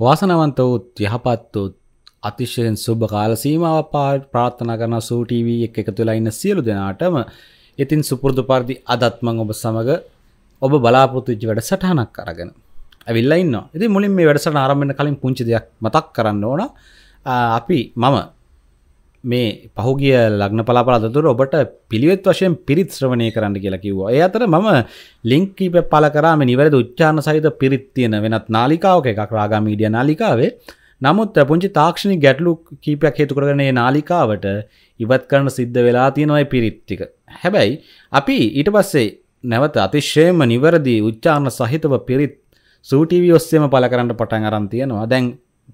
වාසනවන්ත වූත් යහපත් වූත් අතිශයෙන් සුභ කාල සීමාව ප්‍රාර්ථනා කරන සූටීව එක එකතු වෙලා ඉන්න සියලු දෙනාටම ඉතින් සුපුරුදු පරිදි අදත් මම ඔබ සමග ඔබ බලාපොරොත්තු වෙච්ච වැඩසටහනක් අරගෙන ඇවිල්ලා ඉන්නවා. ඉතින් මුලින් මේ වැඩසටහන ආරම්භ වෙන්න කලින් පුංචි දෙයක් මතක් කරන්න ඕන. අපි මම මේ පහුගිය ලග්න පලාපල අතුර ඔබට පිළිවෙත් වශයෙන් පිරිත් ශ්‍රවණය කරන්න කියලා කිව්වා. ඒ අතර මම ලින්ක් කීප පල කරාම නිවැරදි උච්චාරණ සහිත පිරිත් තියෙන වෙනත් නාලිකාවක එකක් රාගා මීඩියා නාලිකාවේ නමුත් පුංචි තාක්ෂණි ගැටලු කීපයක් හේතු කරගෙන ඒ නාලිකාවට ඉවත් කරන සිද්ධ වෙලා තියෙනවයි පිරිත්තික. හැබැයි අපි ඊට පස්සේ නැවත අතිශයම නිවැරදි උච්චාරණ සහිතව පිරිත් සූටීවී ඔස්සේම පල කරන්න පටන් අරන් තියෙනවා දැන්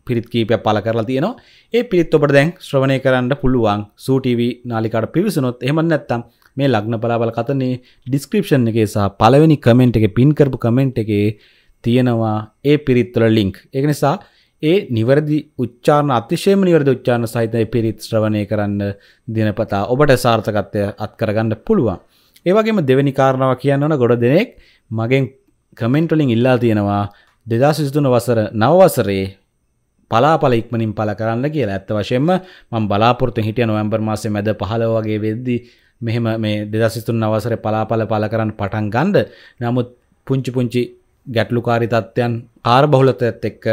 පිරිත් කීපයක් පල කරලා තියෙනවා. ඒ පිරිත් ඔබට දැන් ශ්‍රවණය කරන්න පුළුවන්. සූටීවී නාලිකාට පිවිසුනොත් එහෙම නැත්තම් මේ ලග්න බලාබල කතනේ ඩිස්ක්‍රිප්ෂන් එකේ සහ පළවෙනි කමෙන්ට් එකේ පින් කරපු කමෙන්ට් එකේ තියෙනවා ඒ පිරිත්වල ලින්ක් ඒක නිසා ඒ නිවැරදි උච්චාරණ අතිශයම නිවැරදි උච්චාරණ සහිත පිරිත් ශ්‍රවණය කරන්න දිනපතා ඔබට සාර්ථකත්වය අත්කරගන්න පුළුවන්. ඒ වගේම දෙවෙනි කාරණාව කියන්න ඕන ගොඩ දෙනෙක් මගෙන් කමෙන්ට් වලින් ඉල්ලා තියෙනවා 2023 වසර නව වසරේ පලාපල ඉක්මනින් පල කරන්න කියලා. ඇත්ත වශයෙන්ම මම බලාපොරොත්තු හිටිය නොවැම්බර් මාසේ මැද 15 වගේ වෙද්දී මෙහෙම මේ 2023 අවසරේ පලාපල පල කරන්න පටන් ගන්නද? නමුත් පුංචි පුංචි ගැටලුකාරී තත්ත්වයන් කාර්ය බහුලත්වයත් එක්ක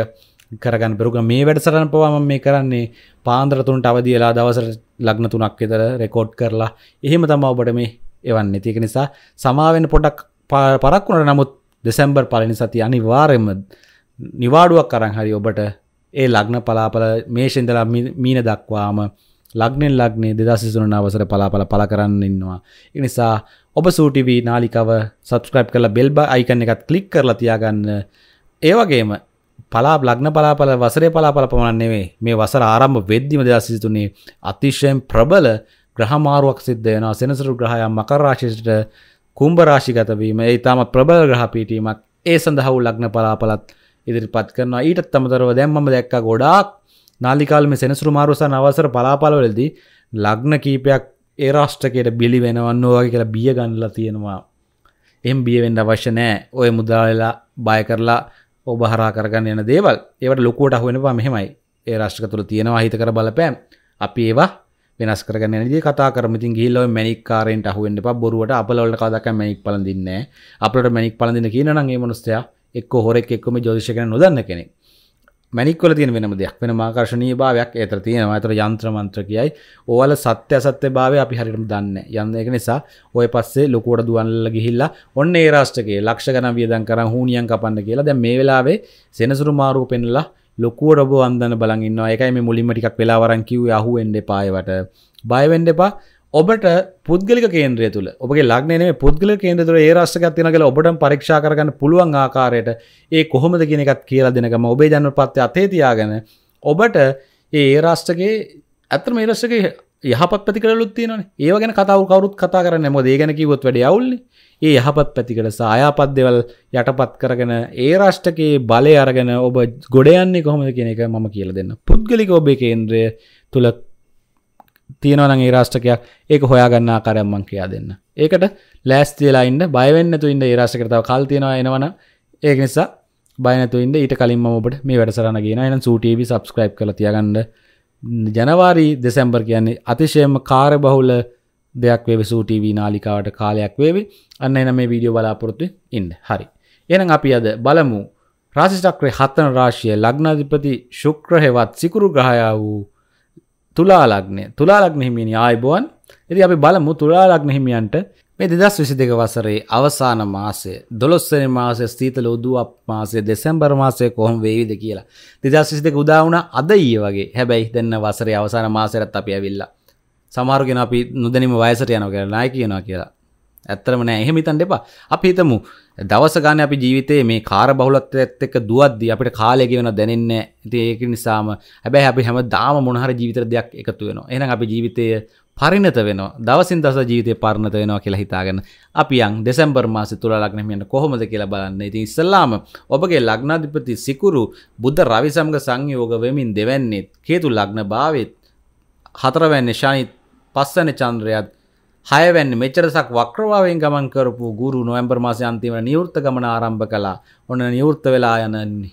කරගන්න පෙරුග මේ වැඩසටහන පවා මම මේ කරන්නේ පාන්දර තුනට අවදි වෙලා දවසට ලග්න තුනක් විතර රෙකෝඩ් කරලා. එහෙම තමයි ඔබට මේ එවන්නේ. ඒක නිසා සමාවෙන්න පොඩක් පරක් වුණා නමුත් දෙසැම්බර් පළවෙනි සතිය අනිවාර්යයෙන්ම නිවාඩුවක් අරන් හරි ඔබට ඒ ලග්න පලාපල මේෂ ඉඳලා මීන දක්වාම ලග්නෙන් ලග්නේ 2023 අවසර පලාපල පල කරන්න ඉන්නවා. ඒ නිසා ඔබ සූටිවී නාලිකව සබස්ක්‍රයිබ් කරලා බෙල් අයිකන් එකත් ක්ලික් කරලා තියාගන්න. ඒ වගේම පලා ලග්න පලාපල වසරේ පලාපල පමණන් නෙවේ මේ වසර ආරම්භ වෙද්දිම දෙදස් සිතුනේ අතිශයෙන් ප්‍රබල ග්‍රහමාරුවක් සිද්ධ වෙනවා සෙනසරු ග්‍රහයම් මකරරාශිෂට කුම්භරාශිගතවීම ඒ තාම ප්‍රබල ග්‍රහ පීටීමක් ඒ සඳහවු ලග්න පලාපලත් ඉදිරිපත් කරනවා. ඊටත් තමතරව දැම්මම දැක්ක ගොඩාක් නාලිකාල්ම සෙනසුරු මාරුවසන් අවසර පලාපලවලදී ලග්න කීපයක් ඒ රාෂ්ටකයට බිලි වෙනවන්න වගේ කියලා බිය ගන්නලා තියෙනවා. එම් බියවෙන්න අවශ්‍ය නෑ ඔය මුදාලලා බය කරලා ඔබ හරා කරගන්න යන දේවල්. ඒවට ලොකුවට අහුවෙනවා මෙහෙමයි. ඒ රාෂ්ට්‍රක තුළ තියෙනවා හිත කර බලපෑම්. අපි ඒවා වෙනස් කරගන්න යනදී කතා කරමු. ඉතින් ගිහිල්ලා ඔය මැනික් කාරෙන්ට අහුවෙන්න එපා. බොරුවට අපලවලට කවදාක මැනික් පළඳින්නේ නැහැ. අපලට මැනික් පළඳින්න කියන නම් ඒ මනුස්සයා එක්ක හොරෙක් එක්කම ජෝතිෂය ගැන නොදන්න කෙනෙක් මැනික්වල තියෙන වෙනම දෙයක් වෙන මාකර්ශණීය භාවයක් ඒතර තියෙනවා. ඒතර යන්ත්‍ර මන්ත්‍ර කියයි. ඕවල සත්‍ය අසත්‍ය භාවය අපි හරියටම දන්නේ යන්න ඒක නිසා ඔය පස්සේ ලොකුවට දුවන්නලා ගිහිල්ලා ඔන්න ඒ රාෂ්ට්‍රකේ ලක්ෂ ගණන් වියදම් කරන් හුනියන් කපන්න කියලා දැන් මේ වෙලාවේ සෙනසුරු මාරුව පෙන්නලා ලොකුවට ඔබ වන්දන බලන් ඉන්නවා. ඒකයි මේ මුලින්ම ටිකක් වෙලා වරන් කිව්වේ අහුවෙන්න එපා ඒවට. බය වෙන්න එපා. ඔබට පුද්ගලික කේන්ද්‍රය තුළ ඔබගේ ලක්නනේ පුද්ගල කේන්ද්‍ර තුළ ඒ රස්සක තින කළ ඔබට පරීක්ෂා කරගන්න පුළුවන් ආකාරයට ඒ කොහොමද කියන එකත් කියලා දෙනකම ඔබේ ජන පත්ත අතේතියාගෙන ඔබට ඒ රාෂ්ටගේ ඇත්තම මේ රස්සගේ යහපත් පැති කරලුත් තියෙනවනේ. ඒව ගැන කතාව කවරුත් කතා කරන්න මොද ඒ ගැන කිවොත් වැඩ අවුල්ලි ඒ යහපත් පැතිකට සායාපත් දෙවල් යටපත් කරගෙන ඒ රාෂ්ටකයේ බලය අරගෙන ඔබ ගොඩයන්නේ කොහොමද කියන එක මම කියල දෙන්න පුද්ගලික ඔබේ කේන්ද්‍රය තුළ තියෙනවන ඒ රාෂ්ටකයක් ඒක හොයාගන්න ආකාරයම්මං කියා දෙන්න. ඒකට ලෑස්තිලා ඉන්න බයවෙන්නතු ඉන්න ඒ රාෂ්කරතාව කල් තියෙනවා එනවන ඒක නිසා බයනතු ඉන්න. ඊට කලින්ම ඔබට මේ වැඩසරන ගෙන එන සූටව සබස්ක්‍රයිබ් කළ තියගන්න. ජනවාරී දෙසැම්බර් කියන්නේ අතිශයම කාර බහුල දෙයක් වේ සූටව නාලිකාවට කාලයක් වේවි. අන්න එන මේ වීඩියෝ බලාපොරොත්තු ඉන්න. හරි. එනම් අපි අද බලමු. රාසිචක්‍රය හත්තන රාශිය ලග්නාධිපති ශුක්‍රහෙවත් සිකුරු ග්‍රහයා වූ තුලාලක්නය තුලාලක්න හිමිනි ආයිබෝන් එති අපි බලමු තුලාලක්න හිමියන්ට මේ දෙදස් විසි දෙක වසරේ අවසාන මාසය දොළොස්සන මාසය ස්තීතල උදුවක් මාසේ දෙසැම්බර් මාසය කොහොම වේවිද කියලා. දෙදස් විසි දෙක උදාවුණ අද ඒ වගේ. හැබැයි දෙන්න වසරේ අවසාන මාසරත් අපි ඇවිල්ලා. සමාරුගෙන අපි නොදැනීම වයසට යනව කියලා නාය කියනවා කියලා. ඇත්තරම නෑ. එහෙම හිතන්න එපා. අපි හිතමු දවස ගානේ අපි ජීවිතේ මේ කාර බහුලත්වයත් එක්ක දුවද්දී අපිට කාලය ගෙවන දැනෙන්නේ ඉතින් ඒක නිසාම හැබැයි අපි හැමදාම මොන හරි ජීවිත දෙයක් එකතු වෙනවා. එහෙනම් අපි ජීවිතය පරිණත වෙනවා. දවසින් දවස ජීවිතේ පරිණත වෙනවා කියලා හිතාගෙන අපි යන් දෙසැම්බර් මාසේ තුලා ලග්න හිමියන්ට කොහොමද කියලා බලන්න. ඉතින් ඉස්සල්ලාම ඔබගේ ලග්නාධිපති සිකුරු බුද්ධ රවි සමග සංයෝග වෙමින් දෙවැන්නේ කේතු ලග්න භාවෙත් හතරවැන්නේ ශනිත් පස්වැන්නේ චන්ද්‍රයත් හයවැන්න මෙචරසක් වක්‍රවාවෙන් ගමන් කරපු ගුරු නොවැම්බර් මාසය අන්තිම නිවෘත්ත ගමන ආරම්භ කලා ඔන්න නිවෘත්ත වෙලා යනන්නේ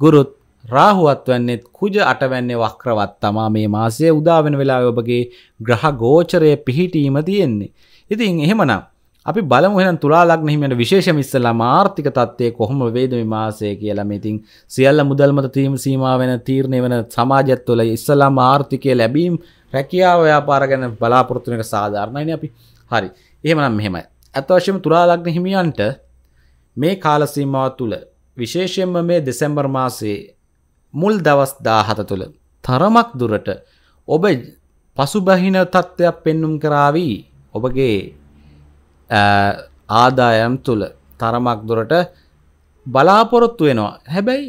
ගුරුත් රාහුවත් වන්නෙත් කුජ අටවැන්නේ වක්‍රවත්. තමා මේ මාසය උදාවෙන වෙලා ඔබගේ ග්‍රහ ගෝචරය පිහිටීම තියෙන්නේ. ඉතින් එහෙමනම් අපි බලමුහෙන තුලා ලක්නෙහිමට විශේෂ මිස්සලා ආර්ථික තත්වය කොහොම වේදම මාසය කියලා. මෙතින් සියල්ල මුදල්මත තීම සීමා වෙන තීරණය වෙන සමාජත් තුළ ඉස්සලා ආර්ථිකය ලැබීම් රැකියාව ව්‍යාපාර ගැන බලාපොරොත්තුනක සාධාරණයින අපි. හරි. එහෙමනම් මෙහෙමයි. ඇතවශයම තුලා ලක්න හිමියන්ට මේ කාලසීමාව තුළ විශේෂයෙන්ම මේ දෙසැම්බර් මාසයේ මුල් දවස් දාහත තුළ තරමක් දුරට ඔබ පසුබහින තත්ත්වයක් පෙන්නුම් කරාවී ඔබගේ ආදායම් තුළ තරමක් දුරට බලාපොරොත්තු වෙනවා. හැබැයි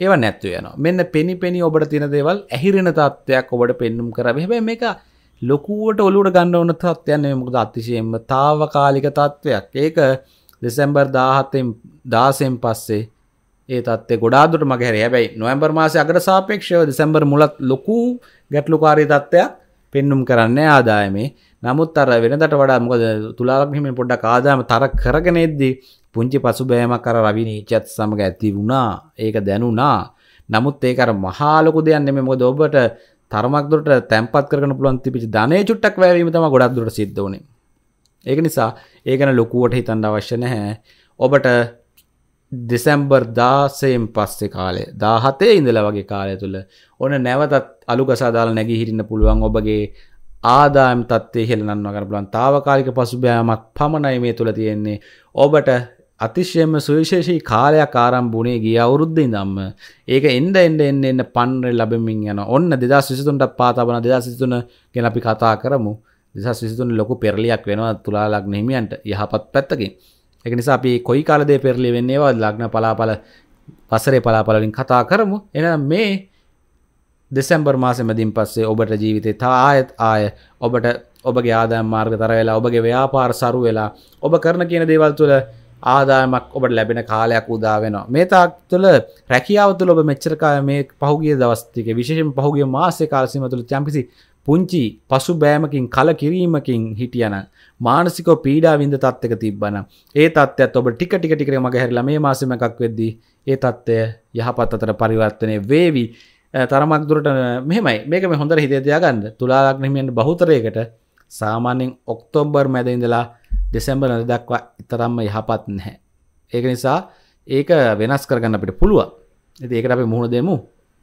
ඒව නැත්ව යන මෙන්න පෙනි පෙනි ඔබට තින දේවල් ඇහිරෙන තත්ත්වයක් ඔබට පෙන්නුම් කර හැබැයි මේක ලොකුවට ඔලුට ගන්න ඕන තත්වයන්න මුකද අතිශයෙන්ම තාවකාලික තත්ත්වයක්. ඒක දෙසැම්බර් දාහත්තෙන් දාසයෙන් පස්සේ ඒ තත්ේ ගොඩාදුට මගේ හැබැයි නොවම්බර් මාස අකට සාපේක්ෂව දෙසැම්බර් මුලත් ලොකු ගැටලුකාරී තත්ත්වයක්. පෙන්නුම් කරන්න ආදායමේ. නමුත් අර වෙනදට වඩා මොකද තුලාලක්හිම පොඩ්ඩක් ආදායම තර කරගෙන එද්දී පුංචි පසු බෑමක් කර රවි නීචත් සමඟ ඇති වුණා. ඒක දැනුනා නමුත් ඒකර මහාලොකු දෙයන්න මේ මොද ඔබට තරමක්දුරට තැන්පත් කරන පුළන් තිපිචි ධනය චුට්ටක් වැවීම තම ගොඩක් දුරට සිද්ධ වනේ ඒක නිසා ඒකන ලොකුවට හිතන්න අවශ්‍ය නැහැ. ඔබට දෙසැම්බර් දාසයෙන් පස්සෙ කාලේ දාහතේ ඉඳල වගේ කාලය තුළ. ඕන නැවතත් අලු ගසාදාල නැගී හිටින්න පුළුවන් ඔබගේ ආදායම් තත්වේ හෙලනන්න කර පුලන් තාවකාලික පසුබෑමක් පමණයි මේ තුළ තියෙන්නේ. ඔබට අතිශයම සුවිශේෂී කාලයක් ආරම්භුණේ ගිය අවුරුද්ධ දම්ම ඒක එන්ඩ එන්ඩ එන්න එන්න පන්ර ලබමින් යන ඔන්න දෙදා සිතුන්ට පාතබන දෙදා සිතුන ගෙන අපි කතා කරමු. දෙසා සිතුන් ලොකු පෙරලියක් වෙනවා තුලාලක් නෙමියන්ට යහපත් පැත්තකින්. එක නිසා අපි කොයි කාලදේ පෙරලි වෙන්නේවා ලග්න පලාපල පසරේ පලාපලින් කතා කරමු. එන මේ දෙසැම්බර් මාස මැදින් පස්සේ ඔබට ජීවිතය තා ආයත් ආය ඔබට ඔබගේ ආදායම් මාර්ග තර වෙලා ඔබගේ ව්‍යාපාර සරු වෙලා ඔබ කරන කියන දේවල් තුළ ආදායමක් ඔබට ලැබෙන කාලයක් උදා වෙනවා. මේ තාක් තුළ රැකියාව තුළ ඔබ මෙච්චරකා මේ පහුගිය දවස්තික විශේෂෙන් පහුගිය මාසේ කාලසීම තුළ චම්පිසි පුංචි පසු බෑමකින් කල කිරීමකින් හිටියන මානසිකෝ පීඩා විඳ තත්වක තිබ්බන ඒ තත්ත් ඔබ ටික ටික ටිකර මග හැරලා මේ මාසම එකක් වෙද්දී ඒ තත්ත්වය යහපත් අතර පරිවර්තනය වේවි. තරමක් දුරට මෙමයි මේක මේ හොඳර හිතේතියාගන්න තුලාලක්නමෙන්ට බහුතරයකට සාමාන්‍යෙන් ඔක්තෝබර් මැදඉඳලා දෙසැම්බර් නද දක්වා ඉතරම්ම යහපත් නැහැ. ඒක නිසා ඒක වෙනස් කරගන්න අපිට පුළුව ඇති ඒකට අප මුහුණ දෙමු.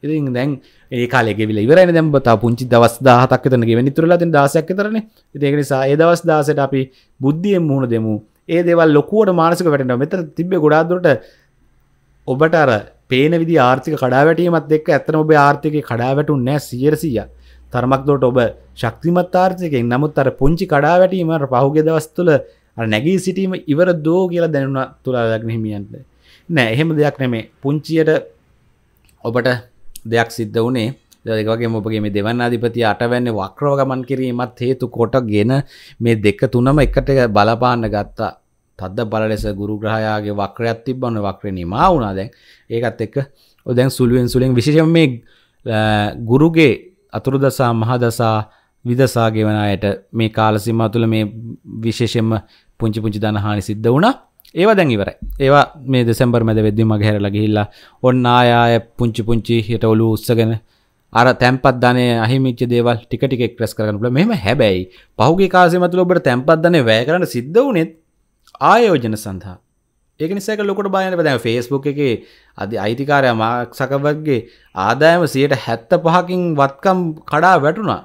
ඉතින් දැන් ඒ කාලෙගෙවිල ඉවරයි දැම්බතා පුංචි දවස් දාහතක් තන ගෙවැනි තුරලා දසයක් තරන ඒක නිසා ඒ දවස් දාසට අපි බුද්ධියෙන් මුහුණ දෙමු. ඒ දෙවල් ලොකුවට මානසික වැටෙන මෙතර තිබ ගොඩාදුරට ඔබට අර පේන විදි ආර්ථික කඩාවැටීමත් එක්ක ඇත්තන ඔබ ආර්ථික කඩාවැටුන් නෑ සියරසිය තරමක්දොට ඔබ ශක්තිමත් ආර්ථිකෙන් නමුත් අර පුංචි කඩාවැටීමට පහුගෙ දවස් තුළ නැගී සිටීම ඉවර දෝ කියලා දැනුන තුලාදක්න හිමියන්ට. නෑ එහෙම දෙයක් නෙමේ. පුංචියට ඔබට දෙයක් සිද්ධ වනේ දකගේ මොපගේ මේ දෙවන්න අධිපති අටවැන්න වක්‍රව ගමන් කිරීමත් හේතු කොට ගෙන මේ දෙක තුනම එකට බලපාන්න ගත්තා. තද්ද බල ලෙස ගුරු ග්‍රහයාගේ වක්‍රයක් තිබන්න වක්‍ර නිමා වුණා දැන්. ඒකත් එක්ක ඔදැන් සුළුවෙන් සුළෙන් විශෂම මේ ගුරුගේ අතුරු දසා මහදසා විදසාගේ වන අයට මේ කාලසිම තුළ මේ විශේෂෙන්ම පුංචි පුංචි දනහානි සිද්ධ වුණා. ඒවා දැන් ඉවරයි. ඒවා මේ දෙසැම්බර් මැද වෙද්දිම හැරලා ගිහිල්ලා ඔන්න ආය පුංචි පුංචි හිට ඔලු උත්සගෙන අර තැන්පත් ධනය අහිමිච්ච දේවල් ටික ටික එක්ස්ප්‍රෙස් කරන්න පුළුවන්. මෙහෙම හැබැයි පහුගිය කාලෙ මතුල ඔබට තැන්පත් ධනය වැය කරන්න සිද්ධ වුණෙත් ආයෝජන සඳහා. ඒක නිසාක ලොකට බායන දැ ෆේස්බුක් එක අධි අයිතිකාරය මාක්සකවත්ගේ ආදායම සියට හැත්ත පහකින් වත්කම් කඩා වැටුණා.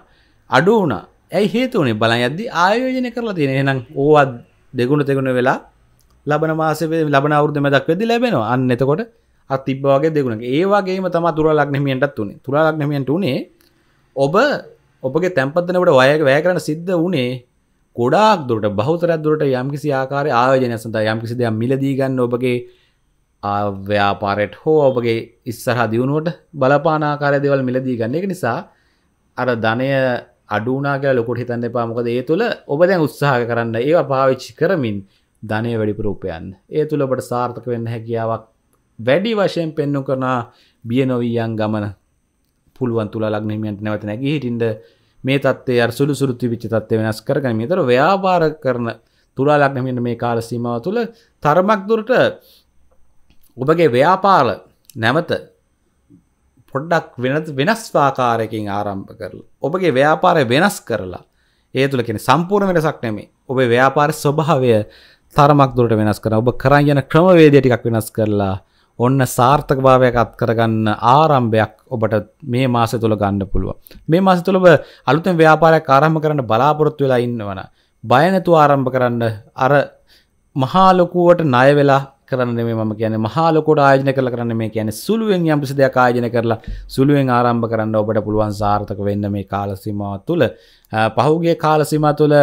අඩු වුණ. ඇයි හේතුවනේ බලන් ඇද්දි ආයෝජනය කරලා තියෙන නම් ඕවත් දෙගුණ දෙගුණ වෙලා ලබන මාසේ ලබන අවුරුද්ද මැදක් වෙද්දි ලැබෙනවා. අන්න එතකොට අත් තිබ්බ වගේ දෙගුණ ඒ වගේම තමයි තුරලක් නැමියන්ටත් උනේ. තුරලක් නැමියන්ට උනේ ඔබ ඔබගේ තැන්පත්දනකට වයක වැය කරන්න සිද්ධ වුණේ ගොඩාක් දුරට බහුතරයක් දුරට යම්කිසි ආකාරය ආයෝජනය සඳහා යම්කිසි දෙයක් මිලදී ගන්න ඔබගේ ව්‍යාපාරයට හෝ ඔබගේ ඉස්සරහ දියුණුවට බලපාන ආකාරය දේවල් මිලදී ගන්න. එක නිසා අර ධනය අඩුනාගේ ලොකොට හිතන්න එපා. මොකද ඒ තුළ ඔබ දැන් උත්සාහ කරන්න ඒවා පාවිච්චි කරමින් ධනය වැඩිපුර උපයන්න. ඒ තුළ ඔබට සාර්ථක වෙන්න හැකියාවක් වැඩි වශයෙන් පෙන්නු කරනා බිය නොවීයන් ගමන පුළුවන් තුළ ලක්නහිමියන්ට නැවත නැගී හිටින්ට මේ තත්වේ අර සුළු සුළු තිබිච්ච තත්ත්වය වෙනස් කරගන්න මෙතර ව්‍යාපාර කරන තුරාලක් නැමිට මේ කාල සීමාව තුළ තරමක් දුරට ඔබගේ ව්‍යාපාල නැවත පොඩ්ඩක් වෙන වෙනස්වාකාරයකින් ආරම්භ කරලා ඔබගේ ව්‍යාපාරය වෙනස් කරලා ඒ තුළ කෙන සම්පූර්ණ වෙනසක් නෙමේ ඔබේ ව්‍යාපාර ස්වභාවය තරමක් දුරට වෙනස් කර ඔබ කරන්න යන ක්‍රමවේදය ටිකක් වෙනස් කරලා ඔන්න සාර්ථක භාවයක් අත් කරගන්න ආරම්භයක් ඔබට මේ මාස තුළ ගන්න පුළුව මේ මාස තුළබ අලුතෙන් ව්‍යාපාරයක් ආරම්භ කරන්න බලාපොරොත්තු වෙලා ඉන්නවන බයනැතු ආරම්භ කරන්න අර මහාලොකුවට ණය වෙලා කරන්න මේ මම කියන මහාලොකොට ආයජන කළ කරන්න මේ කියන සුළුවෙන් යම්පිසි දෙයක් ආයජන කරලා සුළුවෙන් ආරම්භ කරන්න ඔබට පුළුවන් සාර්ථක වෙන්න මේ කාලසීමාව තුළ පහුගේ කාලසීමා තුළ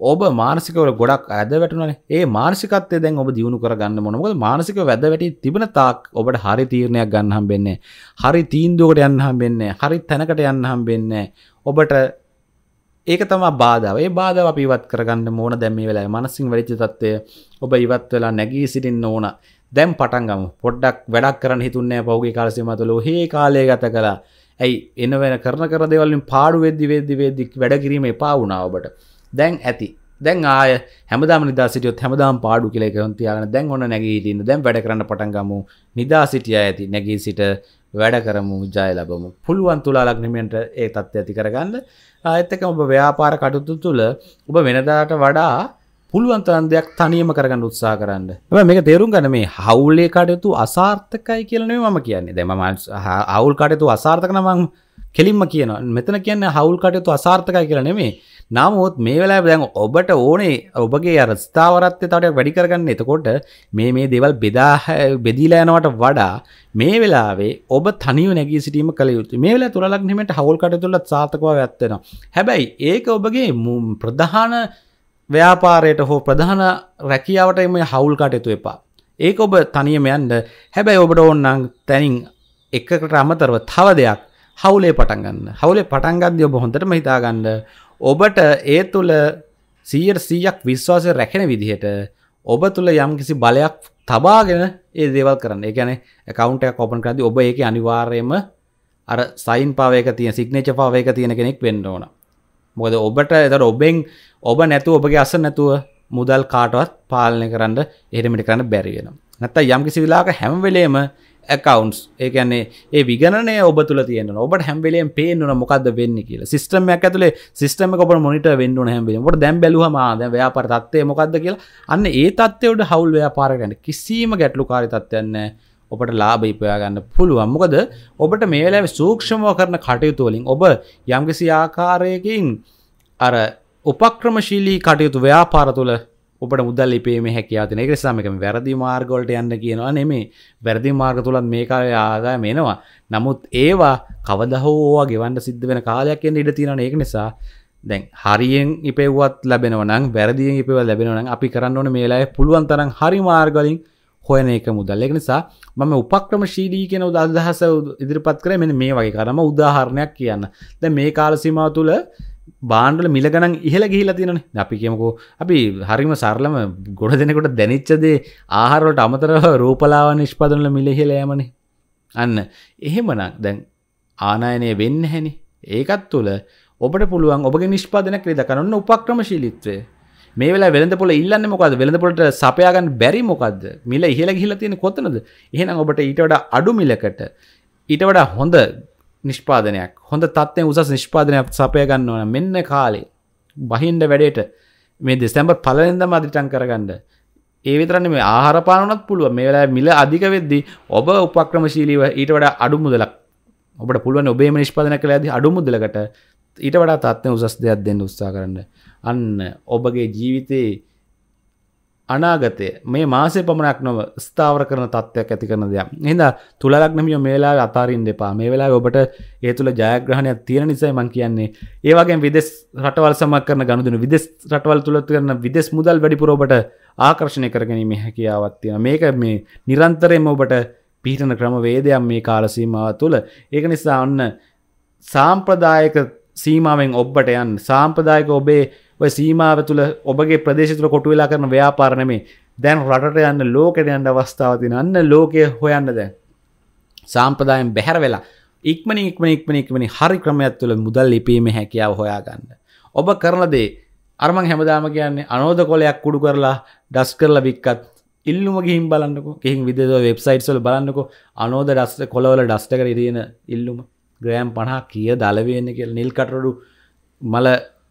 ඔබ මානසිකවල ගොඩක් ඇද වැටුනනේ ඒ මානසිකත්වය දැන් ඔබ දියුණු කරගන්න මොන? මොකද මානසික වැද වැටි තිබෙන තාක් ඔබට හරි තීරණයක් ගන්න හම්බෙන්නේ හරි තීන්දුවකට යන්න හම්බෙන්නේ හරි තැනකට යන්න හම්බෙන්නේ ඔබට ඒක තම බාධාව. ඒ බාධාව අපි ඉවත් කරගන්න ඕන. දැන් මේ වෙලාවේ මනසින් වැඩිච්ච තත්ත්වය ඔබ ඉවත් වෙලා නැගී සිටින්න ඕන. දැන් පටන් ගමු. පොඩ්ඩක් වැඩක් කරන්න හිතුන්නේ නැහැ පහුගිය කාල සීමාව තුළ. ඔහේ කාලය ගත කළා. ඇයි එන වෙන කරන කර දේවල් වලින් පාඩු වෙද්දි වෙද්දි වෙද්දි වැඩ කිරීම එපා වුණා ඔබට. දැන් ඇති. දැන් ආය හැමදාම නිදා සිටියොත් හැමදාම පාඩු කියලා එකක් තියාගෙන දැන් ඔන්න නැගී හිටින්න. දැන් වැඩ කරන්න පටන් ගමු. නිදා සිටියා ඇති. නැගී සිට වැඩ කරමු ජය ලබමු. පුළුවන් තුලාලක් නිමෙන්ට ඒ තත්ත්වය ඇති කරගන්න. ආයෙත් එක ඔබ ව්‍යාපාර කටයුතු තුළ ඔබ වෙනදාට වඩා පුළුවන් තරම් දෙයක් තනියම කරගන්න උත්සාහ කරන්න. හැබැයි මේක තේරුම් ගන්න මේ හවුලේ කටයුතු අසාර්ථකයි කියලා නෙමෙයි මම කියන්නේ. දැන් මම හවුල් කටයුතු අසාර්ථක නම් මම කෙලින්ම කියනවා. මෙතන කියන්නේ හවුල් කටයුතු අසාර්ථකයි කියලා නෙමෙයි. නමුත් මේ වෙලාවේ දැන් ඔබට ඕනේ ඔබගේ අර ස්ථාවරත්වය තව වැඩි කරගන්න. එතකොට මේ මේ දේවල් බෙදා බෙදීලා යනවට වඩා මේ වෙලාවේ ඔබ තනිව නැගී සිටීම කළ යුතුයි. මේ වෙලාවේ තුරලක් නිමෙට හවුල් කටයුතු වල සාර්ථකව ඇත්තෙනවා. හැබැයි ඒක ඔබගේ ප්‍රධාන ව්‍යාපාරයට හෝ ප්‍රධාන රැකියාවට එම හවුල් කටයුතු එපා. ඒක ඔබ තනියම යන්න. හැබැයි ඔබට ඕන්නම් තැනින් එකකට අමතරව තව දෙයක් හවුලේ පටන්ගන්න හවුලේ පටන්ගන්ද ඔබ හොඳට මහිතාගන්න ඔබට ඒ තුළ සීයට සීයක් විශ්වාසය රැකෙන විදිහට ඔබ තුළ යම් කිසි බලයක් තබාගෙන ඒ දේවල් කරන්න. එකන කවුන්ට කොපන් කරදි ඔබ ඒක අනිවාර්යම අර සයින් පාවක තිය සිගනේච පාවක තියෙන කෙනෙක් වෙන්න ඕන. මොකද ඔබට එතට ඔබෙන් ඔබ නැතු ඔබගේ අස නැතුව මුදල් කාටවත් පාලනය කරන්න එහටමිටි කරන්න බැරිවෙන නැත්ත යම් කිසි වෙලාක හැම්වෙලේම ඇකවන්ස් ඒකන්නේ ඒ විගණනය ඔබ තුළ තියෙන ඔබට හැම්බෙලෙන් පේනුන මොකද වෙන්න කියල. සිස්ටමයක් ඇතුලේ සිස්ටම ඔබ මොනිට වෙන්න හැම්බෙල ොට දැම් බැලුවම ද ව්‍යාපර තත්වය මොකක්ද කියලා. අන්න ඒ තත්වයට හවුල් ව්‍යාපාරගන්න කිසිීම ගැටලු කාරි තත්වයන්න ඔබට ලාභ ඉපයාගන්න පුළුවන්. මොකද ඔබට මේ වෙලාවේ සූක්ෂමව කරන කටයුතු වලින් ඔබ යම්කිසි ආකාරයකින් අර උපක්‍රමශීලී කටයුතු ව්‍යාපාර තුළ ඔබට මුදල් ලිපේම හැකියාව තියෙන ඒක නිසා මේක වැරදි මාර්ග වලට යන්න කියනවා නෙමෙයි. වැරදි මාර්ග තුලත් මේ කාලේ ආදායම එනවා. නමුත් ඒවා කවදා හෝ ඕවා ගෙවන්න සිද්ධ වෙන කාලයක් එන්න ඉඩ තියෙනවා ඒක නිසා දැන් හරියෙන් ඉපෙව්වත් ලැබෙනවා නම් වැරදියෙන් ඉපෙව්වත් ලැබෙනවා නම් අපි කරන්න ඕනේ මේ වෙලාවේ පුළුවන් තරම් හරි මාර්ග වලින් හොයන එක මුදල්. ඒක නිසා මම උපක්‍රමශීලී කියන අදහස ඉදිරිපත් කරේ මෙන්න මේ වගේ කරම උදාහරණයක් කියන්න. දැන් මේ කාල සීමාව තුළ බාණ්ඩල මිල ගණන් ඉහළ ගිහිලා තියෙනන අපි කියමකෝ අපි හරිම සරලම ගොඩ දෙනෙකොට දැනිච්චදේ ආහාරවලට අමතරව රූපලාව නිෂ්පදනල මිලහිල යමනේ. අන්න. එහෙමනක් දැන් ආනායනය වෙන්න හැනි ඒකත් තුළ ඔබට පුළුවන් ඔබගේ නිෂ්පාදනයක් රිද කරන්න උපක්‍රම ශීලිත්වය මේ වෙලා වෙළඳ පොළ ඉල්ලන්න මොකද වෙළඳ පොළට සපයාගන්න බැරි මොකක්ද මිල ඉහළ ගිහිලා තියෙන කොතනද? එහෙනම් ඔබට ඊට වඩා අඩු මිලකට ඊට වඩා හොඳ නිෂ්පාදනයක් හොඳ තත්වය උසස් නිෂ්පාදනයක් සපය ගන්න ඕන මෙන්න කාලේ. බහින්ඩ වැඩේට මේ දෙසැම්බර් පලෙන්ද මදිටන් කරගන්න. ඒ විතරන්න මේ ආහරපානත් පුළුව මේ වෙලා මිල අධික වෙද්දි ඔබ උපක්‍රමශීලීව ඊට වඩා අඩු මුදලක් ඔබට පුළුවන් ඔබේම නිෂ්පාදන කළ ඇති අඩු මුදලකට ඊට වඩා තත්වය උසස් දෙයක් දෙන්න උත්සා කරන්න. අන්න ඔබගේ ජීවිතයේ අනාගතය. මේ මාසය පමණක් නොව ස්ථාවර කරන තත්ත්වයක් ඇති කරන දෙයක්. හිද තුළලක් නමිය මේලා අතාරින් දෙපා මේ වෙලා ඔබට ඒ තුළ ජයග්‍රහණයක් තියෙන නිසයි මං කියන්නේ. ඒවගේ විදෙස් රටවල් සමක් කරන ගනුදන විදෙස් රටවල් තුළත් කරන විදෙස් මුදල් වැඩිපුරෝබට ආකර්ශණය කරගැනීම හැකියාවත් තියෙන මේක මේ නිරන්තරයම ඔබට පිහිටන ක්‍රම වේදයක් මේ කාලසීමාව තුළ. ඒක නිසා ඔන්න සාම්ප්‍රදායක සීමාවෙන් ඔබට යන් සාම්ප්‍රදායක ඔබේ ඔය සීමාව තුළ ඔබගේ ප්‍රදේශ තුළ කොටු වෙලා කරන ව්‍යාපාරණමේ දැන් රටට යන්න ලෝකෙට යන්න අවස්ථාව තියෙන අන්න ලෝකය හොයන්න දැන්. සාම්ප්‍රදායෙන් බැහැර වෙලා ඉක්මනින් ඉක්මන ඉක්මන ඉක්මනි හරි ක්‍රමයක් තුළ මුදල් ලිපීමේ හැකියාව හොයාගන්න. ඔබ කරන දේ අරමං හැමදාම කියන්නේ අනෝධ කොලයක් කුඩු කරලා ඩස් කරලා වික්කත් ඉල්ලුම ගිහිම් බලන්නක. එහි විද වෙබ්සයිට්ස්වල බලන්නක. අනෝද ඩස්ට කොලවල ඩස්ටකර ඉරෙන ඉල්ලුම. ග්‍රෑම් පණහා කිය දලවෙන්න කියල නිල්කටරඩු මල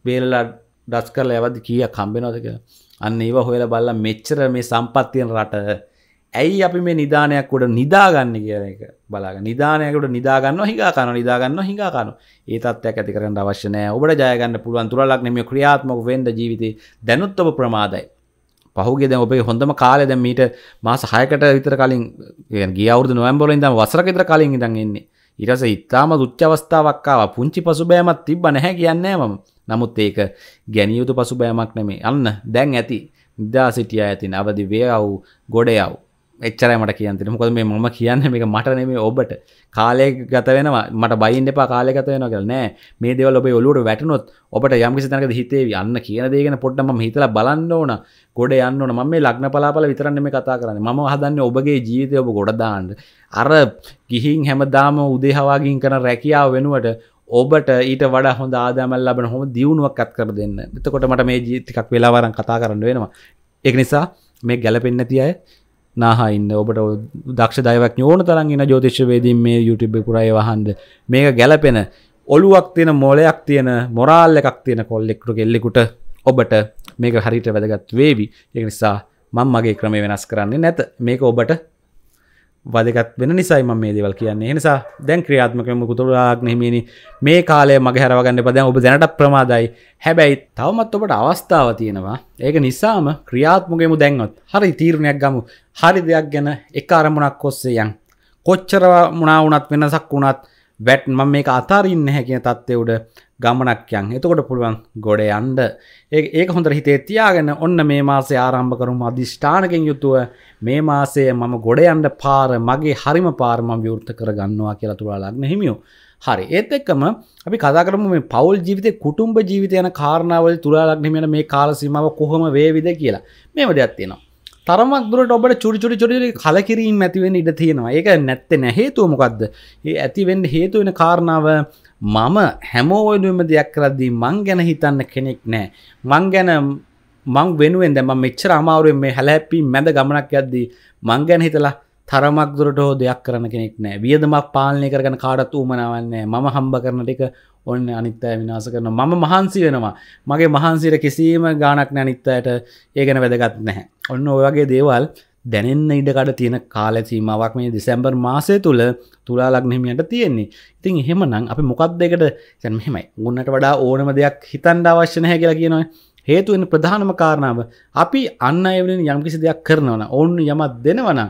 බේලලා ඩස් කරල ඇවද කිය කම්බෙනොද කියලා? අන්න ඒව හොයල බල්ල මෙච්චර මේ සම්පත්තියන රට ඇයි අපි මේ නිධානයක්කොට නිදාගන්න කියන එක බලාග නිධානයකට නිදාගන්න හිගා කන නිදාගන්න හිගා කනු ඒ තත්වයක් ඇති කරන්න අවශ්‍යනය ඔබට ජයගන්න පුළුවන් තුරලක් නෙම ක්‍රියාත්මක වෙන්ඩ ජීවිතය දැනුත් ඔබ ප්‍රමාදයි. පහුගේ දැ ඔබේ හොඳම කාලෙ දැ මීට මාස හයකට විතර කලින් ගියවුදු නොවම්බොල ඉදම වසරක විතර කලින් ඉදන් එන්නේ ඉරස ඉතාම දුච්චවස්ථාවක්කාව පුංචි පසුබෑමත් තිබ නැහැ කියන්නෑ මම. නමුත් ඒක ගැනියයුතු පසුබෑමක් නෙමේ අන්න දැන් ඇති. නිදා සිටිය ඇතින් අවදි වේයව් ගොඩයව්. එච්චරයි මට කියන්තින මොකද මේ මම කියන්න මේක මට නෙමේ ඔබට. කාලය ගත වෙනවා. මට බයින් එපා කාලය ගත වෙන කර නෑ. මේ දෙවල් ඔබේ ඔලුට වැටනොත් ඔබට යම්කිසි තැනක හිතේ යන්න කියන දේගෙන පොඩ්ඩම හිතලා බලන්න ඕන. ගොඩ යන්න ඕන. මම මේ ලග්න පලාපල විතරන්න මේ කතා කරන්න. මම හදන්න ඔබගේ ජීවිතය ඔබ ගොඩදාන්න අර ගිහින් හැමදාම උදේහවාගින් කන රැකියාව වෙනුවට ඔබට ඊට වඩා හොඳ ආදාමල් ලබන හොම දියුණුවක් අත් කර දෙන්න. එතකොට මට මේ ජීතිකක් වෙලාවරන් කතා කරන්න වෙනවා. එක නිසා මේ ගැලපෙන්න්න තිය අය නාහයින්න ඔබට දක්ෂ දයවක් ඕන තරන්ගෙන ජෝතිශ්වේදීන් මේ YouTube පුරයි වහන්ද මේක ගැලපෙන ඔළුවක් තියෙන මොලයක් තියෙන මොරාල් එකක් තියෙන කොල්ලෙක්ටු කෙල්ලෙකුට ඔබට මේක හරිට වැදගත් වේවි. එක නිසා මං මගේ ක්‍රමය වෙනස් කරන්නේ නැත. මේක ඔබට වදගත් වෙන නිසයි ම මේ දෙවල් කියන්නේ. නිසා දැන් ක්‍රියාත්මකම කුතුරාක් නෙහිමිනි මේ කාලය මග හැරවගන්න පදැන් ඔබ දැනට ප්‍රමාදයි. හැබැයි තවමත් ඔබට අවස්ථාව තියෙනවා. ඒක නිසාම ක්‍රියාත්මකෙමු දැන්වත්. හරි තීරණයක් ගමු. හරි දෙයක් ගැන එක අරමුණක් කොස්සේ යන්. කොච්චර මුණාවනත් වෙනසක් වුණත් වැට් මම මේක අතාරන්න හැකින තත්වවුඩ ගමනක්යන් එතකොට පුළුවන් ගොඩ යන්ඩ ඒ ඒක හොඳ හිතේ තියාගෙන ඔන්න මේ මාසේ ආරම්භ කරුම. අධිෂ්ඨානකින් යුතුව මේ මාසය මම ගොඩ යන්ඩ පාර මගේ හරිම පාරම විවෘත කර ගන්නවා කියලා තුරාලක්න හිමියෝ. හරි. ඒත් එක්කම අපි කදාකරම මේ පවල් ජීවිත කුටුම්ඹ ජීවිතය යන කාරණාවල තුරාලක්නමෙන මේ කාලසීමාව කොහොම වේවිද කියලා. මේම දෙයක් තියෙනවා. තරමක් දුරට ඔබට චුරි චුරි චුරි කලකිරීම ඇතිවෙන ඉඩ තියෙනවා. ඒක නැත්තෙන හේතුවමොකක්ද ඒ ඇතිවෙන්ඩ හේතුවෙන කාරණාව මම හැමෝවෙනුවම දෙයක් කරද්දී මං ගැන හිතන්න කෙනෙක් නෑ. මං ගැන මං වෙනුවෙන් දැම මෙච්චර අමාරුවෙන් මේ හැලැපි මැද ගමනක් යද්දී මං ගැන හිතලා තරමක් දුරට හෝ දෙයක් කරන කෙනෙක් නෑ. වියදමක් පාලනය කරගන කාඩත් ූමනවන්නේ මම හම්බ කරන ටික ඔන්න අනිත්තය විනාස කරන මම මහන්සි වෙනවා. මගේ මහන්සිර කිසිීම ගානක් නැනිත්තයට ඒ ගැන වැදගත් නැහැ. ඔන්න ඔයගේ දේවල් දැනෙන්න ඉඩකඩ තියෙන කාලසීමාවක් මේ දෙසැම්බර් මාසය තුළ තුලා ලක්නෙමියට තියෙන්නේ. ඉතින් එහෙම නං අපි මොකක් දෙකට සැන් මෙහෙමයි. උන්නට වඩා ඕනම දෙයක් හිතන්ඩ අවශ්‍ය නැහැ කියලා කියනවා. හේතුවෙන් ප්‍රධානම කාරණාව අපි අන්න එවලින් යම්කිසි දෙයක් කරනවන ඔවුන් යමත් දෙනවන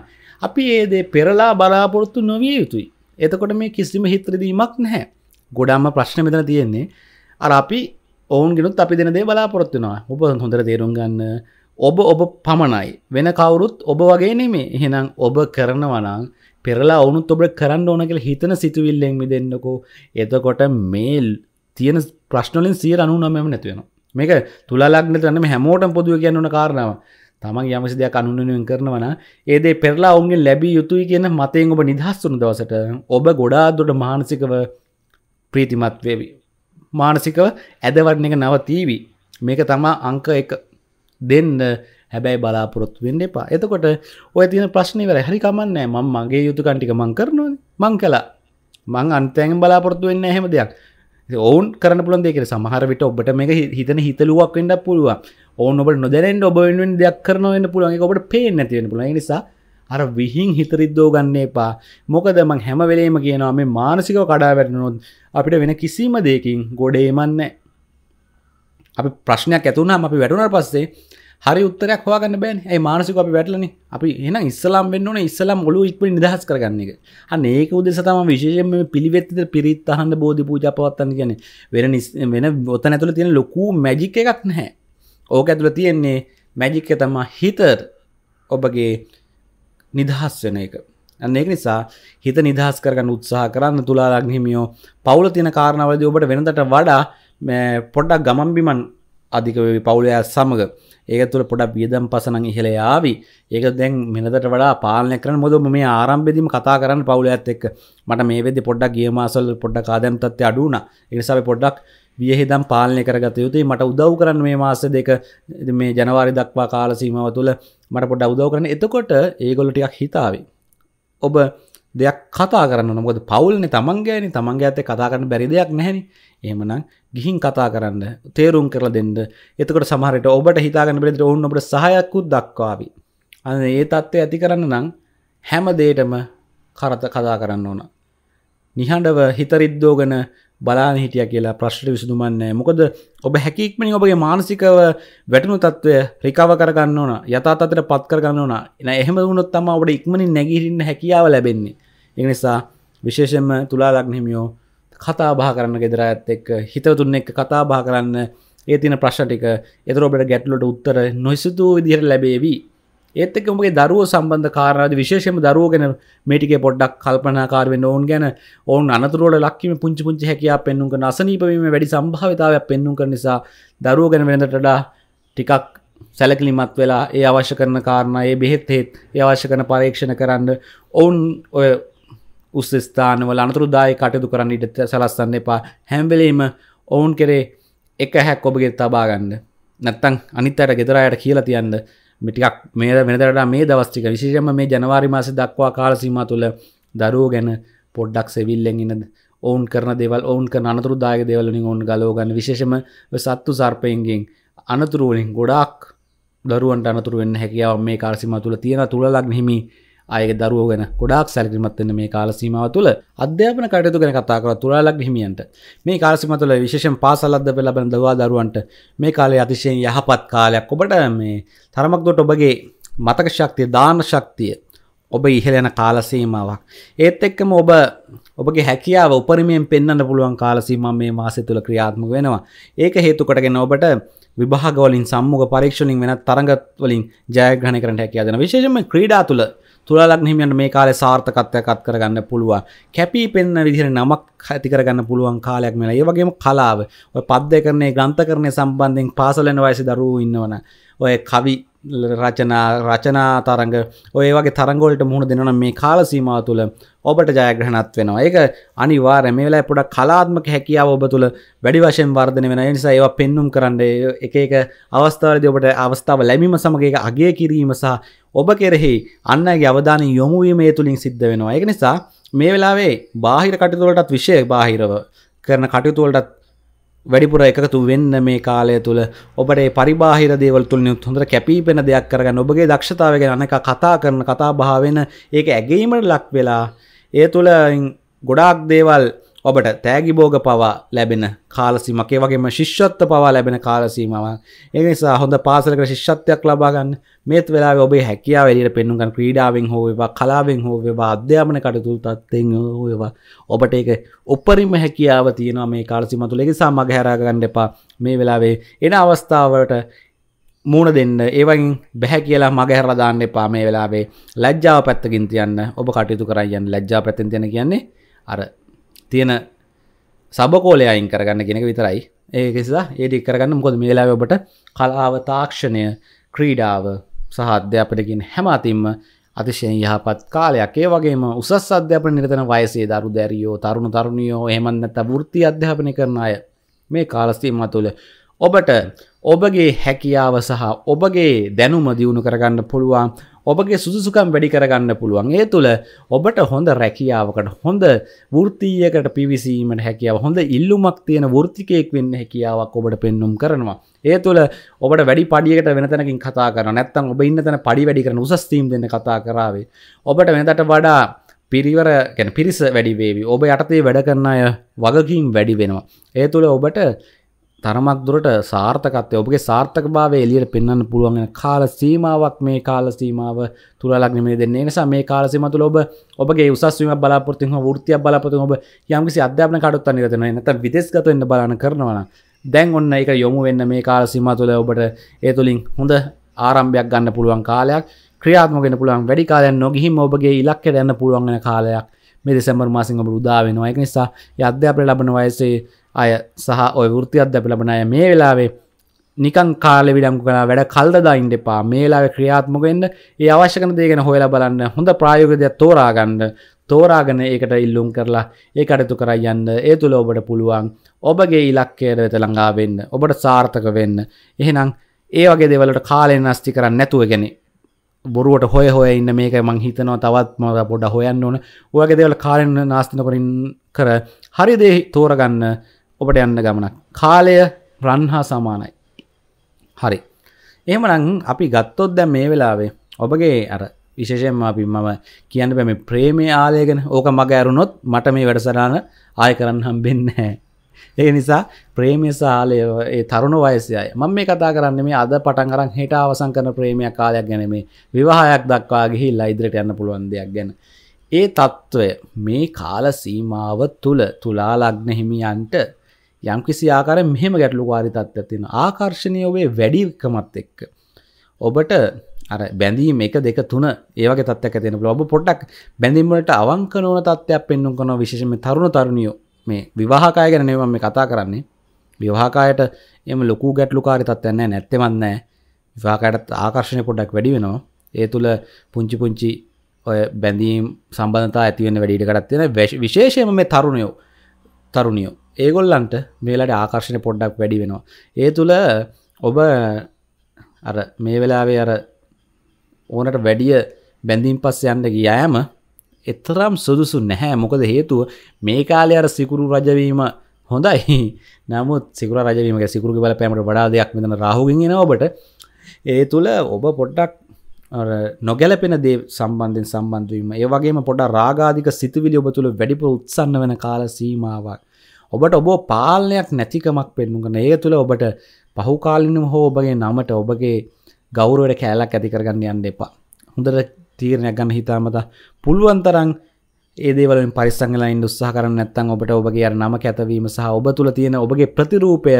අපි ඒදේ පෙරලා බලාපොරොත්තු නොවිය යුතුයි. එතකොට මේ කිසිම හිත්‍රදීමක් නැහැ. ගොඩම්ම ප්‍රශ්න මෙතන තියෙන්නේ. අර අපි ඔවුන් ගෙනුත් අපි දෙන දේ බලාපොරොත්තුනවා ඔබ හොඳර තේරුම් ගන්න. ඔබ ඔබ පමණයි. වෙන කවුරුත් ඔබ වගේ නෙමේ එහෙනම් ඔබ කරනවනං පෙරලා ඔවුනුත් ඔබට කරන්න ඕන කියල හිතන සිතුවිල්ලෙන් මි දෙන්නකෝ එතකොට මේල් තියෙන ප්‍රශ්නලින් සිය අනු නමම නැතිවෙන මේක තුලාලක්න තන්නම හැමෝටම් පොදුව කියන්නන කාරණාව. තමන් යමසි දෙයක් අනුන්නුවෙන් කරනවන ඒදේ පෙරලා ඔුන්ගේ ලැබී යුතුයි කියන මතයෙන් ඔබ නිදහස්වුණු දවසට ඔබ ගොඩාදුට මානසිකව ප්‍රීතිමත් වේවි. මානසිකව ඇදවරණ එක නවතීවී. මේක තමා අංක එක දෙන්න හැබැයි බලාපොරොත්තු වෙන්න එපා. එතකොට ඔය තියෙන ප්‍රශ්නය වර හරි කමන්නෑ මං මගේ යුතුකන්ටික මං කරනවා මං කලා මං අන්තෑගෙන් බලාපොරොත්තු වෙන්න හැම දෙයක්. ඔවුන් කරන පුළන් දෙක සමහර විට ඔබට මේ හිතන හිතලුවක් වෙන්න පුළුව ඕන ඔබ නොදැනෙන් ඔබ වෙනුවෙන් දෙයක් කරනවන්න පුළුවන්. ඔබට පේ නැතිවෙන පුළ නිසා අර විහින් හිතරිද්දෝ ගන්න එපා. මොකද මං හැම වෙලේම කියනවා මේ මානසිකව කඩා වැටනොත් අපිට වෙන කිසිීම දෙකින් ගොඩේමන්න අපි ප්‍රශ්නයක් ඇතුුණම් අපි වැටුණට පස්සේ හරි උත්තරයක් හවාගන්න බෑන්. ඇයි මානසික අපි වැටලන? අපි එන ඉස්සලාම් වෙන්න ඕන. ඉස්සලාම් ඔලු ඉක්ප නිදහස් කරගන්න එක. අන්න ඒක උදෙසතම විශේෂම පිළිවෙත්ත පිරිත් අහන්න බෝධි පූජ පවත්තන්න ගැන වෙන වෙන ඔතන ඇතුළ තියෙන ලොකු මැජික් එකක් නැහැ. ඕක ඇතුළ තියෙන්නේ මැජික්ක තමා හිතර් ඔබගේ නිදහස් වෙන එක. අන්න ඒක නිසා හිත නිදහස් කරගන්න උත්සාහ කරන්න තුලාලක් හිමියෝ පවුල තියෙන කාරණවලද ඔබට වෙනදට වඩා පොඩ්ඩක් ගමන් බිමන් අධික පවුලයා සමඟ ඒක තුළ පොඩක් වියදම් පසනං ඉහළ යාවි. ඒක දැන් මෙනදට වඩා පාලනය කරන මොද මේ ආරම්භෙදිම කතා කරන්න පවුල ඇත් එක් මට මේ වෙද පොඩ්ඩක් ගිය මාසල් පොඩ්ඩක් ආදැම් තත්ව අඩුන එනිසාව පොඩ්ඩක් වියහිදම් පාලනය කරගත යුතුයි. මට උදව් කරන්න මේ මාස දෙක මේ ජනවාරි දක්වා කාල සීමාව තුළ මට පොඩ උදව් කරන එතකොට ඒගොල්ල ටිකක් හිතාවේ. ඔබ දෙයක් කතා කරන්න නොකද පවුල්න තමන්ගේනි තමන්ගේ ඇත කතා කරන්න බැරි දෙයක් නැහැනි. එහමනම් ගිහින් කතා කරන්න තේරුම් කරල දෙන්න. එතකට සමහරට ඔබට හිතාගන්න බෙට ඔවුන් ඔබට සහයක්කුත් දක්වාවි. අන්න ඒ තත්ත්වය ඇති කරන්න නම් හැම දේටම කරත කතා කරන්න ඕන. නිහඬව හිතරිද්දෝගන බලාන හිටිය කියලා ප්‍රශ්ට විසඳුමන්නේ මොකද ඔබ හැකික්මනි ඔබගේ මානසිකව වැටනු තත්ත්වය රිකව කරගන්න ඕන යථතතට පත් කරගන්න ඕන. එන එහෙම වුණොත් තම ඔබට ඉක්මනින් නැගිහිරන්න හැකියාව ලැබෙන්නේ. එනිසා විශේෂෙන්ම තුලා ලක්නහිමියෝ කතා බා කරන්න ගෙදර ඇත් එක් හිතවතුන්න එක් කතා බා කරන්න ඒ තින ප්‍රශ්ටික එතර ඔබට ගැටලොට උත්තර නොයිසතු විදිහට ලැබේවී. ඒත් එක උඹගේ දරුව සම්බන්ධ කාරාද විශේෂම දරුවගෙන මේටික පොඩ්ඩක් කල්පනාකාරවෙන්න ඔවුන් ගැන ඔවුන් අනතුරුවට ලක්කිම පුංචි පුංචි හැකයා පෙන්නුක නසනීපවීම වැඩි සම්භාවිතාවයක් පෙන්නුම් කර නිසා දරුව ගැන වෙනටඩා ටිකක් සැලකිලිමත් වෙලා ඒ අවශ්‍ය කරන කාරණ ඒ බෙහෙත් හෙත් ඒ අවශ්‍ය කරන පරීක්ෂණ කරන්න ඔවුන් ඔය උස්සස්ථානවල අනතුරුදායි කටයුතු කරන්න ඉට සලස්සන්න එපා. හැම්බෙලීම ඔවුන් කරේ එක හැක් ඔබගේ තබාගන්න නැත්තං අනිත්තයට ගෙදරයට කියලා තියන්න මිටිකක් මේ වෙනදට මේ දවස්ටික විශෂම මේ ජනවාරි මාස දක්වා කාලසීම තුළ දරුවෝ ගැන පොඩ්ඩක් සෙවිල්ලෙන් ඉන්නද ඔවුන් කරන දෙවල් ඔවුන් කර අනතුරු දායක දෙවලින් ඔවුන් ගලෝගන්න විශේෂම සත්තු සර්පයන්ගෙන් අනතුරුවලින් ගොඩක් දරුවන්ට අනතුරු වෙන්න හැකියාව මේ කාලසිම තුළ තියෙන තුළලක් හිමි අයගේ දරුව ගැන ගොඩක් සැලකිමත්වන්න මේ කාලසීමාව තුළ අධ්‍යාපන කටයුතු ගැන කතා කර තුරාලක් හිමියන්ට. මේ කාලසිම තුළ විශේෂෙන් පාසලද්ද පෙලබන දවා දරුවන්ට මේ කාලේ අතිශයෙන් යහපත් කාලයක්. ඔබට මේ තරමක්දොට ඔබගේ මතක ශක්තිය දාන ශක්තිය ඔබ ඉහලෙන කාලසීමාවක් ඒත් එක්කම ඔබ ඔබගේ හැකියාව උපරිමයෙන් පෙන්න්න පුළුවන් කාලසීම මේ මාසය තුළ ක්‍රියාත්මක වෙනවා. ඒක හේතුකටගෙන ඔබට විභාගවලින් සම්මුග පරීක්ෂණින් වෙන තරගත්වලින් ජයග්‍රහණ කරට හැකියාදන විශේෂම ක්‍රීඩා තුළ තුළලක් හිමියන්ට මේ කාලේ සාර්ථකත්වයක් අත් කරගන්න පුළුවන්. කැපී පෙන්න විදිහට නමක් ඇති කරගන්න පුළුවන් කාලයක් මෙලා. ඒ වගේම කලාව. ඔය පද්‍ය කරන්නේ ග්‍රන්ථ කරණය සම්බන්ධයෙන් පාසලෙන වයසේ දරුවෝ ඉන්නවන ඔය කවි රචනා රචනා තරඟ. ඔය වගේ තරංගොලට මුහුණ දෙනවන මේ කාල සීමාව තුළ ඔබට ජයග්‍රහණත් වෙනවා. ඒක අනිවාර්ය මේ වෙලාවේ පොඩක් කලාත්මක හැකියාව ඔබ තුළ වැඩි වශයෙන් වර්ධනය වෙනවා. ඒ නිසා ඒවා පෙන්눔 කරන්න එක එක අවස්ථාවලදී ඔබට අවස්ථාව ලැබීම සමග ඒක අගය කිරීම සහ ඔබ කෙරෙහි අන්නගේ අවධානය යොමුවීම ඒ තුළින් සිද්ධ වෙනවා. ඒක නිසා මේ වෙලාවේ බාහිර කටයුතුවලටත් විශය බාහිරව කරන කටයුතුවලටත් වැඩිපුර එකතු වෙන්න මේ කාලය තුළ. ඔබට පරිබාහිර දේවල් තුළ හොඳට කැපීපෙන දෙයක් කරගන්න ඔබගේ දක්ෂතාව ගැන අනක කතා කරන කතා භාවෙන ඒක ඇගේීමට ලක් වෙලා ඒ තුළ ගොඩාක් දේවල් ඔබට තෑගි බෝග පවා ලැබෙන කාලසිමකේ. වගේම ශිෂ්‍යත්ව පවා ලැබෙන කාලසීමව ඒ නිසා හොඳ පාසලක ශිෂ්‍යත්වයක් ලබාගන්න මේත් වෙලා ඔබේ හැකියාව එලියට පෙන්නුගන් ක්‍රීඩාවෙන් හෝවා කලාවෙන් හෝවවා අධ්‍යාපන කටතුල් තත්වෙන් හෝවා ඔබට ඒක උපරිම හැකියාව තියෙනවා මේ කාලසිම තුළ. එක සාමග හැරගන්න එපා. මේ වෙලාවේ එන අවස්ථාවට මූුණ දෙන්න. ඒවයින් බැහැ කියලා මගහැරලා දාන්න එපා. මේ වෙලාවේ ලැජ්ජාව පැත්තකින් තියන්න. ඔබ කටයුතු කරයන්න ලැජ්ජා පැත්තෙන් තියෙන කියන්නේ අර තියෙන සබකෝලය අයින් කරගන්න කෙනෙක විතරයි. ඒකෙසා ඒඩි කරගන්න මොකොද මේලා ඔබට කලාව තාක්ෂණය ක්‍රීඩාව සහ අධ්‍යාපනකින් හැම අතින්ම අතිශයෙන් යහපත් කාලයක්. ඒ වගේම උසස් අධ්‍යාපන නිරතන වයසේ දරු දැරියෝ තරුණු තරුණියෝ එහෙමන්නත වෘත්ති අධ්‍යාපනය කරන අය මේ කාලස්තීම තුළ ඔබට ඔබගේ හැකියාව සහ ඔබගේ දැනුම දියුණු කරගන්න පුළුවන්. ඔබගේ සුදුසුකම් වැඩි කරගන්න පුළුවන්. ඒ තුළ ඔබට හොඳ රැකියාවකට හොඳ වෘතියකට පිවිසීමට හැකියාව හොඳ ඉල්ලුමක් තියෙන වෘතිකයෙක් වෙන්න හැකියාවක් ඔබට පෙන්නුම් කරනවා. ඒ තුළ ඔබට වැඩි පඩියකට වෙනතැනකින් කතා කරන නැත්තම් ඔබ ඉන්න තැන පඩි වැඩි කරන උසස්තීම් දෙන්න කතා කරාවේ. ඔබට වෙනතට වඩා පිරිවර ගැන පිරිස වැඩිවේවි ඔබ යටතේ වැඩ කරන්න අය වගකීම් වැඩි වෙනවා. ඒ තුළ ඔබට තරමක් දුරට සාර්ථකත්වය ඔබගේ සාර්ථක භාවය එලියට පෙන්වන්න පුළුවන් කාල සීමාවක් මේ කාල සීමාව තුරලක් නෙමේ දෙන්නේ. නිසා මේ කාල සීම තුළ ඔබ ඔබගේ උසස් වීමක් බලාපොරොත්තු වෙනවා වෘත්තියක් බලාපොරොත්තු ඔබ යම්කිසි අධ්‍යාපන කටයුත්තක් නිරත වෙනවා. නැත්නම් විදේශගත වෙන්න බලන කරනවා නම් දැන් ඔන්න ඒක යොමු වෙන්න මේ කාල සීම තුළ ඔබට ඒ තුලින් හොඳ ආරම්භයක් ගන්න පුළුවන් කාලයක් ක්‍රියාත්මක වෙන්න පුළුවන් වැඩි කාලයක් නොගිහින් ඔබගේ ඉලක්කයට යන්න පුළුවන් වෙන කාලයක් මේ දෙසැම්බර් මාසින් ඔබ උදා වෙනවා. ඒක නිසා ඒ අධ්‍යාපනය ලබන වයසේ අය සහ ඔය වෘත්ති අධ්‍යාපනය ලබන අය මේ වෙලාවේ නිකන් කාලෙ විඩම්කු කලා වැඩ කල්දදායින්ට එපා. මේලාව ක්‍රියාත්මක වෙන්න ඒ අවශ්‍යකන දේගෙන හොයලා බලන්න හොඳ ප්‍රායෝගදයක් තෝරාගන්න තෝරාගෙන ඒකට ඉල්ලුම් කරලා ඒ කටතු කර යන්න. ඒ තුළ ඔබට පුළුවන් ඔබගේ ඉලක්කයට වෙත ළඟා වෙන්න ඔබට සාර්ථක වෙන්න. එහෙනම් ඒ වගේ දෙවලට කාලෙන් නස්ති කරන්න නැතුව ගැන බොරුවට හොය හොය ඉන්න මේක මං හිතනවා. තවත් ම පොඩ හොයන්න ඕන. ඔයගේ දෙවල කාලෙන් නාස්තන කරින් කර හරිදේ තෝරගන්න. ඔබට යන්න ගමනක්. කාලය රන්හා සමානයි. හරි. එහමනං අපි ගත්තොත් දැ මේ වෙලාවේ ඔබගේ අර විශේෂයෙන් අපි මම කියන්න පැම ප්‍රේමේ ආලයගෙන ඕක මග ඇරුණොත් මට මේ වැඩසරාන ආය කරන්න හම්බෙන්න ඒ නිසා ප්‍රේමය සාලය ඒ තරුණ වයසයයි මම මේ කතා කරන්න මේ අද පටන් කරන් හිට අවසං කරන ප්‍රේමයක් කාලයක් ගැන මේ විවාහයක් දක්වාගේ ලයිදිරට යන්න පුළුවන් දෙයක් ගැන. ඒ තත්ත්වය මේ කාල සීමාව තුළ තුලාලග්න හිමියන්ට යම්කිසි ආකාරයෙන් මෙහෙම ගැටලුකාරී තත්ත්වයක් තියෙනවා. ආකර්ෂණීය ඔබේ වැඩිකමත් එක්ක. ඔබට අර බැඳීම එක දෙක තුන ඒවගේ තත්ත්වයක් ඇතිවෙන ඔබ පොඩ්ඩක් බැඳීම් වලට අවංක නොවන තත්ත්වයක් පෙන්වන්න කරනවා විශේෂයෙන්ම තරුණ තරුණියෝ. මේ විවාහකය ගැන නෙවෙයි මම කතා කරන්නේ. විවාහකයට එම ලොකු ගැටලුකාරී තත්ත්වයක් නැහැ නැත්තෙමත් නැහැ. විවාහකයට ආකර්ෂණය පොඩ්ඩක් වැඩි වෙනවා. ඒ තුල පුංචි පුංචි ඔය බැඳීම් සම්බන්ධතා ඇති වෙන වැඩි ඉඩකටත් තියෙන විශේෂයෙන්ම මේ තරුණයෝ තරුණියෝ. ඒගොල්ලන්ට මේලට ආකර්ශණය පොඩ්ඩක් වැඩි වෙනවා. ඒ තුළ ඔබ අර මේ වෙලාවේ අර ඕනට වැඩිය බැඳීම් පස්ස යන්න ගියෑම එතරම් සුදුසු නැහැ. මොකද හේතුව මේ කාලය අර සිකුරු රජවීම හොඳයි. නමුත් සිකුර රජවීම සිකුරු බල පැමට වඩා දෙයක් මෙතන රාහුගෙන් ඔබට. ඒ තුළ ඔබ පොඩ්ඩක් නොගැලපෙන දේ සම්බන්ධෙන් සම්බන්ධවීම ඒ වගේම පොඩ රාගාධික සිතුවිලි ඔබ තුළ වැඩිපුර උත්සන්න වෙන කාල සීමාවක්. ඔබට ඔබ පාලනයක් නැතිකමක් පෙන්නුගන ඒ තුළ ඔබට පහුකාලිනම් හෝ ඔබගේ නමට ඔබගේ ගෞරුවට කෑලක් ඇතිකරගන්න යන්න එපා. හොඳට තීරණයක් ගන්න හිතාමත පුළුවන්තරං ඒදේවලින් පරිසංගලයින් උත්සාහ කරන්න නැත්තන් ඔබට ඔබගේ අර නම ඇතවීම සහ ඔබ තුළ තියෙන ඔබගේ ප්‍රතිරූපය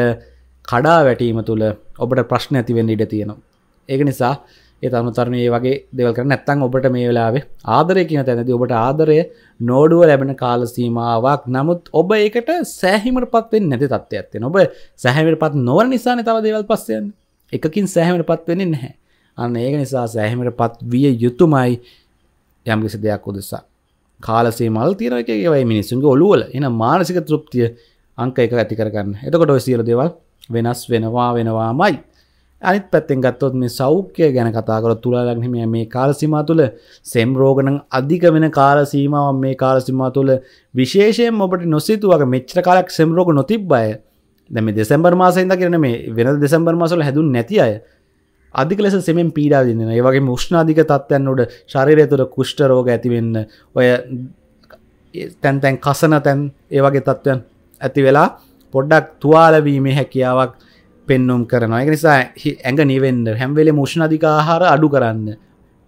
කඩා වැටීම තුළ ඔබට ප්‍රශ්න ඇතිවෙන්න ඉඩ තියෙනවා. ඒක නිසා ඒ තනු තරණ ඒ වගේ දෙවල් කර නැත්තං ඔබට මේ වෙලාවේ ආදරය කියන තැනති ඔබට ආදරය නෝඩුව ලැබෙන කාල සීමාවක්. නමුත් ඔබ ඒකට සෑහිමට පත්වෙන් නැති තත්ව ඇත්තෙන ඔබ සැහැමට පත් නොවන නිසාන තව දේවල් පස්සයන් එකකින් සෑහමට පත්වෙන්නේ නැහැ. අන්න ඒක නිසා සෑහමට පත් විය යුතුමයි යම්කිසි දෙයක් උදෙසා. කාලසේ මල් තීරක ඒවයි මිනිස්සුන්ගේ ඔලුවල එන මානසික තෘප්තිය අංක එක ඇති කරගන්න. එතකොට ඔය සියල දෙවල් වෙනස් වෙනවා වෙනවා මයි අනිත් පැත්තෙන් ගත්තොත් මේ සෞඛ්‍ය ගැන කතාකරොත් තුලාලක්නම මේ කාලසිමා තුළ සෙම් රෝගන අධික වෙන කාලසීමාව මේ කාලසිමා තුළ විශේෂයෙන් ඔබට නොසිතුවක මෙච්‍ර කාලක් සෙම්රෝග නොතිබ් බය දැම දෙසැම්බර් මාසයිද කරන මේ වෙන දෙසැම්බර් මාසල හැදුන් නැති අය. අධික ලෙස සෙමෙන් පීඩා දින්න ඒවගේ මුෂ්නාධික තත්වයන් උඩ ශරිරය තුළ කුෂ්ට රෝග ඇතිවෙන්න ඔය තැන් තැන් කසන තැන් ඒවගේ තත්ත්වයන් ඇති වෙලා පොඩ්ඩක් තුවාලවීමේ හැකියාවක් පෙන්නුම් කරනවා. එක නිසා ඇඟ නිවෙන්ඩ හැම්වෙලේ මුෂ්ණධිකාහාර අඩු කරන්න.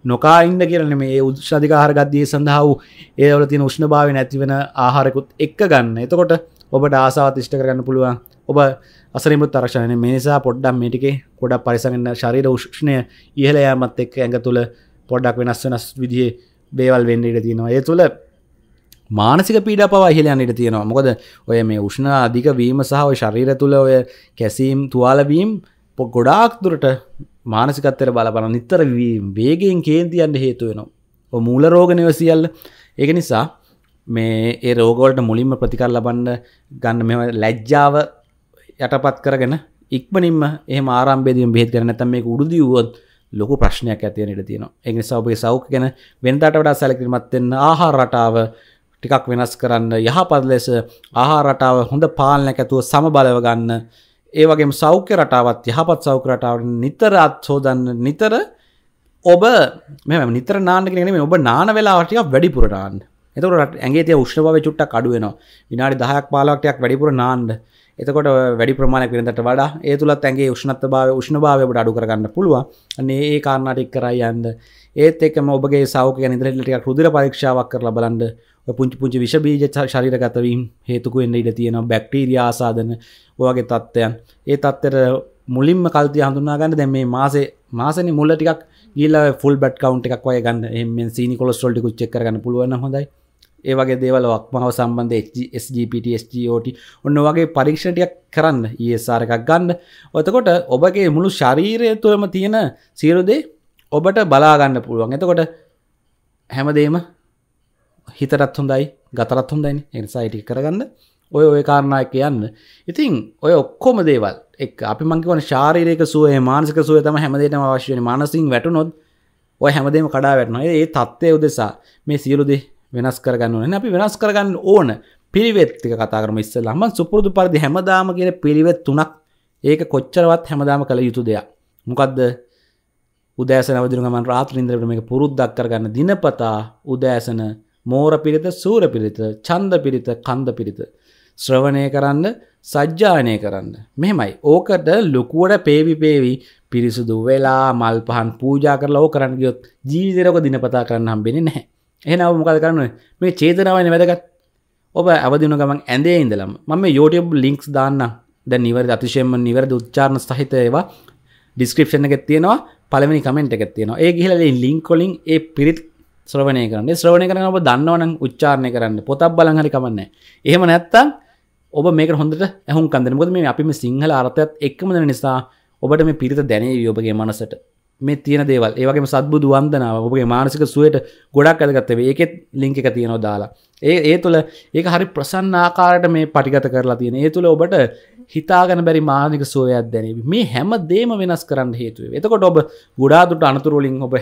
නොකා ඉන්න කියරන මේ උද්ෂධිකාහර ගත්දිය සඳහා වූ ඒවල තින උෂ්ණ භාව නැතිවෙන ආහාරකුත් එක්ක ගන්න. එතකොට ඔබට ආසාවත් ඉෂ්ට කරගන්න පුළුවන්. ඔබ අසරිමුත් තරක්ෂණය මේසා පොඩ්ඩම් මේටිකේ කොඩක් පරිසගන්න ශරීර උෂ්ණය ඉහල යාමත් එක්ක ඇඟ තුළ පොඩ්ඩක් වෙනස් වෙනස් විදිහේ බේවල් වෙන්න ඉට තියෙනවා. ඒ තුළ මානසික පීඩ පවා හිලයන්නට තියෙනවා. මොකද ඔය මේ උෂ්ණ අධික වීම සහ ඔය ශරීර තුළ ඔය කැසීම් තුවාලවීම් පො ගොඩාක් දුරට මානසිකත්තර බලපන නිත්තර වේගෙන් කේන්තියන්ට හේතු වෙනවා. මූල රෝගනව සියල්ල. ඒක නිසා මේ ඒ රෝගෝලට මුලින්ම ප්‍රතිකර ලබන්න ගන්න මෙම ලැජ්ජාව යටපත් කරගෙන ඉක්මනින්ම ඒ ආරම්භේදීම බෙහෙත් කරන නැත්නම් මේක උඩුදිව්වොත් ලොකු ප්‍රශ්නයක් ඇතිය නිට තියෙනවා. ඒ නිසා ඔබේ සෞඛ්‍ය ගැන වෙනදාට වඩා සැලකිලිමත් වෙන්න ආහාර රටාව ටිකක් වෙනස් කරන්න යහපත් ලෙස ආහාරටාව හොඳ පාලනයක් ඇතුව සමබලව ගන්න. ඒ වගේම සෞඛ්‍ය රටාවත් යහපත් සෞඛ්‍ය රටාවට නිතර අත්හෝදන්න නිතර ඔබ මෙම නිතර නාන්න කෙනෙ ඔබ නාන වෙලාවටික වැඩිපුර නාන්න. එතකට ඇගේ තිය උෂ්ණභාව චුට්ටක් අඩුවෙනවා විනාඩි දහයක් පාලක්ටයක් වැඩිපුර නාන්ඩ එතකොට වැඩි ප්‍රමාණයක් වෙනට වඩා ඒ තුළත් ඇගේ උෂ්ණත්ත භාව උෂ්ණභාවයට අඩු කරගන්න පුළුවන්. අන්නේ ඒ කාරණටික් කරයි යන්න. ඒත් එක්ම ඔබගේ සෞඛ්‍ය නිදරටික රුදිර පරීක්ෂාවක් කර ලබලන්ඩ පුංචි පුංචි විෂබීජ ශරීරගතවීම් හේතුකු එන්න ඉඩ තියෙනවා. බැක්ටීරිය ආසාධන ඔයගේ තත්ත්වයන්. ඒ තත්තර මුලින්ම කල්තිය හඳුනාගන්න දැ මේ මාසේ මාසන මුල්ල ටික් ගිල්ල ෆුල් බට් කවන්් එකක් වය ගන්න. එම සීනි කොලස්ටොල්ටි කුච්චක් කරන්න පුළුවන් හොඳයි. ඒවගේ දේවල වක්මාව සම්බන්ධ SGPT SGOT ඔන්න වගේ පරීක්ෂණටයක් කරන්න. ඒසාර එකක් ගන්න. ඔතකොට ඔබගේ මුළු ශරීරය තුළම තියෙන සියලුදේ ඔබට බලාගන්න පුළුවන්. එතකොට හැමදේම හිතරත් හොඳයි ගතරත් හොඳයිනි. එනිසා ඉටි කරගන්න. ඔය ඔය කාරණය කියන්න ඉතින් ඔය ඔක්කොම දේවල් එක් අපි මංකිවන ශාරීරක සුවේ මානසික සුව තම හැමදේටම අවශ්‍යවන මානසින් වැටුනොත් ඔය හැමදේම කඩා වැටනවා. ඒ තත්ත්වය උදෙසා මේ සියලුදේ වෙනස් කරගන්න අපි වෙනස් කරගන්න ඕන පිළිවෙත්තික කතා කරම ඉස්සල්ලා මන් සුපුරුදු පරිදි හැමදාම කියන පිළිවෙත් තුනක් ඒක කොච්චරවත් හැමදාම කළ යුතු දෙයක්. මොකක්ද උදෑසන අවදිරුගමන් රාත්‍රීන්ද්‍රට මේක පුරුද්දක් කරගන්න දිනපතා උදෑසන මෝර පිරිත සූර පිරිත චන්ද පිරිත කන්ද පිරිත ශ්‍රවණය කරන්න සජ්ජානය කරන්න. මෙමයි ඕකට ලොකුවට පේවි පේවි පිරිසුදු වෙලා මල් පහන් පූජා කරලා ඕ කරන්න ගියොත් ජීවිතරක දිනපතා කරන්න හම්බෙන නැහැ. එහෙනව මොකද කරන්න? මේ චේතනාවන වැදගත්. ඔබ අවදින ගමන් ඇඳේ ඉඳලම. මම YouTube ලිංක්ස් දාන්න ද නිවර අතිශයම නිවැරද උච්චාරණ සහිත ඒවා ඩිස්ක්‍රපෂන එකත් තියෙනවා. පළවෙනි කමෙන්ට් එකත් තියෙනවා. ඒ ගිහල ලිංකොලින් ඒ පිරිත් ශ්‍රවණය කරන්න. ශ්‍රවණය කරන ඔබ දන්නවනම් උච්චාරණය කරන්න. පොතක් බලහරි කමන්න එහෙම නැත්තම් ඔබ මේක හොඳට ඇහුම් කන්දන මොද මේ අපිම සිංහල අර්ථයත් එක්කමද නිසා ඔබට මේ පිරිත දැනේ ඔබගේ මනසට. මේ තියෙන දේවල්. ඒවගේ සත්බුදු වන්දනාව ඔබගේ මානසික සුවයට ගොඩක් ඇදගත්තව ඒකෙත් ලිංක එක තියෙනවා දාලා. ඒ ඒ තුළ ඒක හරි ප්‍රසන්න ආකාරයට මේ පටිගත කරලා තියෙන ඒ තුළ ඔබට හිතාගන බැරි මානික සෝයක් දැනීම මේ හැම දේම වෙනස් කරන්න හේතුව එතකොට ඔබ ගොඩාදුට අනතුරුවලින් ඔබ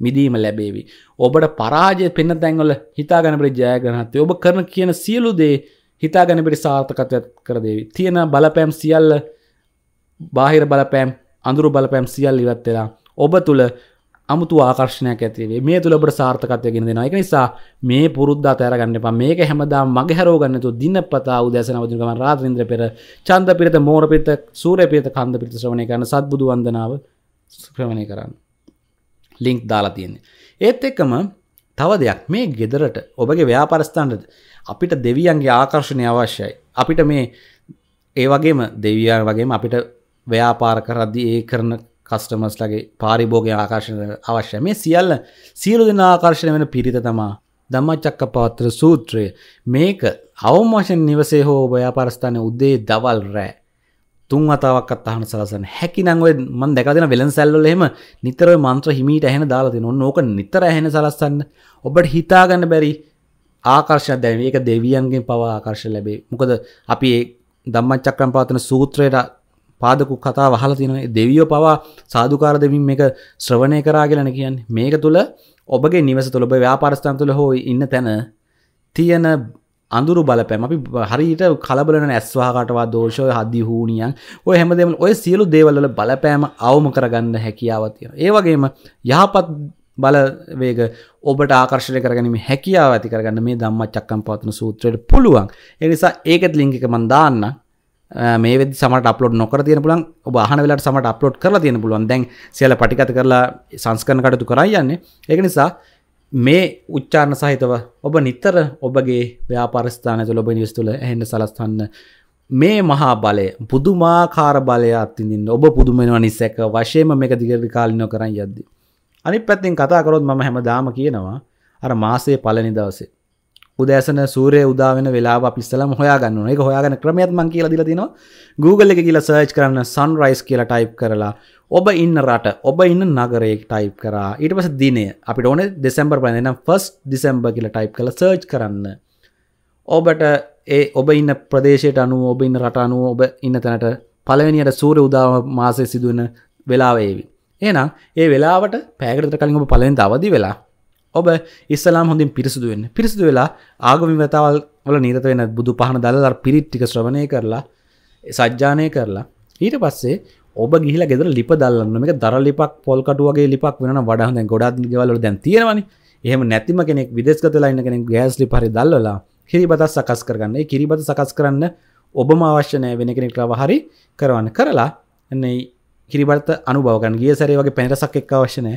මිදීම ලැබේවි. ඔබට පරාජය පෙන්න තැන්වල හිතාගනපට ජයගනහත්තේ ඔබ කරන කියන සියලු දේ හිතාගනපට සාර්ථකත්වයක් කරදේවි තියෙන බලපෑම් සියල්ල බාහිර බලපෑම් අඳුරු බලපෑම් සියල් ඉවත් වෙලා ඔබ තුළ අමුතු ආකර්ශණයක් ඇතිවේ මේ තුළ ඔබට සාර්ථකත්වය ගෙන දෙෙන එක නිසා මේ පුරුද්දා තෑරගන්න එපා. මේක හැමදා මගේ හැරෝගන්නතු දින්න පතා උදැසන වදිකම රාත්‍රින්ද්‍ර පෙර චන්ද පිරිත මෝර පිත සූරය පිත කන්ද පිත ශ්‍රවණය කරන සත්බුදු වන්දනාව ශ්‍රවණය කරන්න. ලිංක් දාලා තියෙන්නේ. ඒත් එක්කම තව දෙයක්. මේ ගෙදරට ඔබගේ ව්‍යාපරස්ථාන්ට අපිට දෙවියන්ගේ ආකර්ශණය අවශ්‍යයි. අපිට මේ ඒ වගේම දෙවියන් වගේම අපිට ව්‍යාපාර කරද්දි ඒ කරන කස්ටමස්ලගේ පාරිභෝගය ආකර්ශණ අවශ්‍ය මේ සියල්ල සියලු දෙන ආකර්ශණය වෙන පිරිත තමා දම්මචක්ක පවත්‍ර සූත්‍රය. මේක අවමශන් නිවසේ හෝ ව්‍යාපරස්ථානය උදේ දවල් රෑ. තුන් අතාවක්ත් අහන සලසන. හැකි නංව මන් දැකතින වෙලන් සැල්ල එම නිතර මන්ත්‍ර හිමීට ඇහෙන දාලති ඔන්න ඕක නිතර ඇහෙන සලස්සන්න. ඔබට හිතාගන්න බැරි ආකර්ශ දැව ඒක දෙවියන්ගේ පවා ආකර්ශ ලැබේ. මොකද අපි දම්මචක්‍රම් පාතන සූත්‍රයට පාදකු කතා වහල තින දෙවියෝ පවා සාධකාර දෙමින් මේක ශ්‍රවණය කරාගෙලන කියන්නේ. මේක තුළ ඔබගේ නිවස තුළ ඔබ ව්‍යාපාරස්ථාන තුළ හෝ ඉන්න තැන තියෙන අඳුරු බලපැම. අපි හරිට කලබලන ඇස්වාකටවා දෝෂය හදදි හූනියන් ඔය හැමදේම ඔය සියලු දේවල්ල බලපෑම අවම කරගන්න හැකියාවතිය ඒවගේම යහපත් බලවේග ඔබට ආකර්ශය කරගනීම හැකියාව ඇති කරගන්න මේ දම්ම චක්කම් පවත්න සූත්‍රයට පුළුවන්. එනිසා ඒකත් ලිංකික මන්දාන්න මේ වෙද සමට අප්ලෝඩ් නොකර තියෙන පුලන් ඔබ අහන වෙලට සමට අප්ලෝඩ් කරලා තියෙන පුළුවන් දැන් සියල පටිකත කරලා සංස්කරන කටතු කරයි යන්නේ ඒක නිසා මේ උච්චාරණ සහිතව ඔබ නිතර ඔබගේ ව්‍යාපරස්ථාන තුළ ඔබ නිවස් තුළ ඇහෙන්න සලස්තන්න මේ මහා බලය පුදුමාකාර බලය අත්තිඳන්න ඔබ පුදුමෙනවා නිසැක වශයම මේක දිගරි කාලිනො කරන්න යද්දි. අනි පැත්තිෙන් කතා කරොත් ම හැම දාම කියනවා අර මාසේ පලනි දවසේ උදෑසන සූරය උදාවෙන වෙලා පිස්සලම හොයාගන්න එක හොයාගන්න ක්‍රමයත් මං කියලා දිල තිනවා. Google එක කියලා සර්ච් කරන්න සන්රයිස් කියලා ටයිප් කරලා ඔබ ඉන්න රට ඔබ ඉන්න නගරේ ටයිප් කරා. ඊට පස දිනය. අපිට ඕන දෙසැම්බර් පලනම් ෆස් දිසැම්බ කියලා ටයිප් කළ සර්ච් කරන්න. ඔබට ඒ ඔබ ඉන්න ප්‍රදේශයට අනුව ඔබ ඉන්න රට අනුව ඔබ ඉන්න තැනට පළවෙනියට සූර උදාව මාසය සිදුවන වෙලාවේවි ඒනම් ඒ වෙලාවට පෑකට කලින් ඔබ පලෙන් අවදි වෙලා ඔබ ඉස්සලාම් හොඳින් පිරිසුදු වෙන්න. පිරිසුදු වෙලා ආගමි වතාවල් වල නිරත වෙන බුදු පහන දල්ලර පිරිට්ටික ශ්‍රවණය කරලා සජ්ජානය කරලා ඊට පස්සේ ඔබ ගිහිල ගෙදර ලිප දල්ලන්න මේක දර ලිපක් පොල්කටුවගේ ලිපක් වෙන වඩහඳ ගොඩත් ගවල දැන් තියෙනවනි. එහෙම නැතිම කෙනෙක් විදෙස්ගත ලයින්න කෙනෙක් ගෑස් ලිපහරි දල්ලලා කිරිබත සකස් කරගන්න. කිරිබත සකස් කරන්න ඔබම අවශ්‍යනය වෙන කෙනෙක් ලව හරි කරවන්න. කරලා එන්නේ කිරිබත අනුභවගන් ගිය සැරේ වගේ පැනරසක් එක් අවශ්‍යනය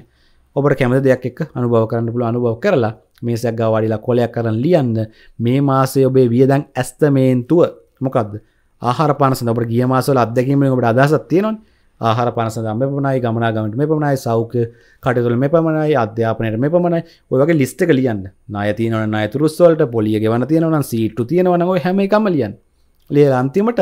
ඔබට කැමති දෙයක් එක් අනුභව කරන්න පුළ අනුභව කරලා මේ සැක්ගා වඩිලා කොලයක් කරන්න ලියන්න. මේ මාසේ ඔබේ වියදන් ඇස්තමේන්තුව මොකක්ද ආහාර පනස ඔබට ගිය මාසල අදැකීම ඔබට අදසත් තියෙනවා ආහාර පනස දම පමණයි ගමනාගමට මේ පමණයි සෞඛ කටතුළ මේ පමණයි අධ්‍යාපනයට මේ පමණයි ඔයගේ ලිස්ටක ලියන්න. නයතිනවන අයතුරුස්වලට පොලිය ගෙවන තියෙනවන සීට්ටු තියෙනවන ඔය හැම එකම ලියන් ලිය අන්තිමට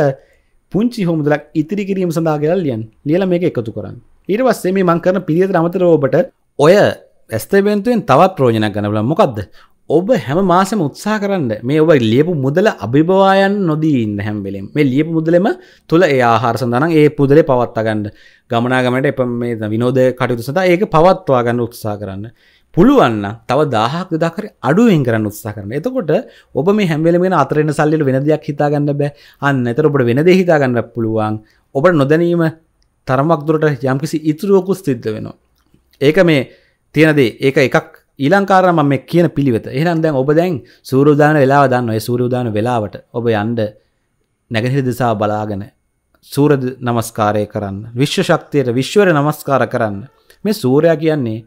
පුංචි හොමුදලක් ඉතිරි කිරීම සඳහා කියලා ලියන් ලියල මේක එකතු කරන්න. ඊට පස්සේ මේ මං කරන පිළියත අමතර ඔබට ඔය ඇස්තබෙන්තුවෙන් තවත් ප්‍රෝජනයක් ගනබල මොකක්ද ඔබ හැම මාසම උත්සා කරන්න. මේ ඔබ ලියපු මුදල අභිභවායන් නොදී ඉන්න හැම්බෙලෙම් මේ ලියපු මුදලෙම තුළ ඒ ආහාර සඳන ඒ පුදලේ පවත්තාගන්න ගමනාගමට එප මේ විනෝද කටයුතු සඳ ඒක පවත්වා ගන්න උත්සා කරන්න. පුළුවන්න තව දාහක් දකර අඩුවෙන් කරන්න උත්සා කරන්න. එතකොට ඔබ මේ හැම්බෙලෙන අතරෙන සල්ලට වෙන දෙයක් හිතාගන්න බෑ. අන්න එතර ඔබට වෙන දෙ හිතාගන්න පුළුවන්. ඔබට නොදැනීම තරමක් දුරට යම්කිසි ඉතුරුවකුස් සිද්ධ වෙනවා. ඒක මේ තියෙනදේ ඒක එකක් ඊලංකාර ම මේ කියන පිළිවෙත. එහනම් දැන් ඔබ දැන් සූරුදාන වෙලා දන්න ඔය සූරෝදාන වෙලාවට ඔබ යන්ඩ නැගහිරි දෙසා බලාගෙන සූරද නමස්කාරය කරන්න. විශ්ව ශක්තියට විශ්වර නමස්කාර කරන්න. මේ සූරයා කියන්නේ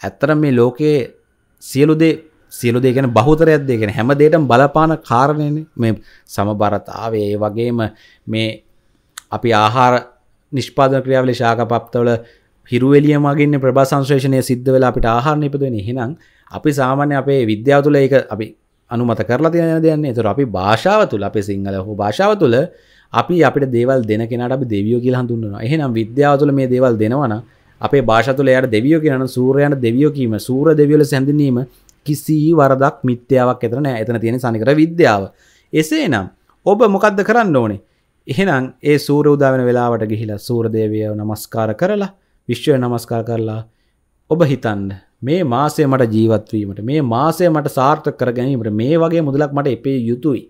ඇත්තර මේ ලෝකයේ සියලුදේ සියලු දෙගෙන බහුතරයක් දෙගෙන හැම දේටම බලපාන කාරණයන මේ සමබරතාවේ ඒ වගේම මේ අපි ආහාර නිෂ්පාදන ක්‍රියාවල ශාක පප්තවල හිරුවලිය මගින් ප්‍රභා සංශ්‍රේෂණය සිද්ධ වෙලා අපිට ආහාර නිපදවෙන එහෙනම් අපි සාමාන්‍ය අපේ විද්‍යාව තුළ ඒක අපි අනුමත කරලා තියෙන දෙයන්නේ තුර අපි භාෂාව තුළ අපේ සිංහල හෝ භාෂාව තුළ අපි අපිට දේවල් දෙන කෙනට අපි දෙවියෝ කියලා හඳුන්වනවා. එහෙනම් විද්‍යාව තුළ මේ දේවල් දෙනවන අපේ භාෂ තුළ යට දෙවියෝ කියන සූරයන දෙවියෝ කීම සූර දෙවියල සැඳනීම කිසි වරදක් මිත්‍යාවක් එතන එතන තියෙන සනිකර විද්‍යාව. එසේ නම් ඔබ මොකක්ද කරන්න ඕනේ? එහෙනම් ඒ සූර උදාවෙන වෙලාවට ගිහිලා සූරදේවියව නමස්කාර කරලා විශ්වය නමස්කාර කරලා ඔබ හිතන්න මේ මාසය මට ජීවත්වීමට මේ මාසය මට සාර්ථක කර ගැනීමට මේ වගේ මුදලක් මට එපේ යුතුයි.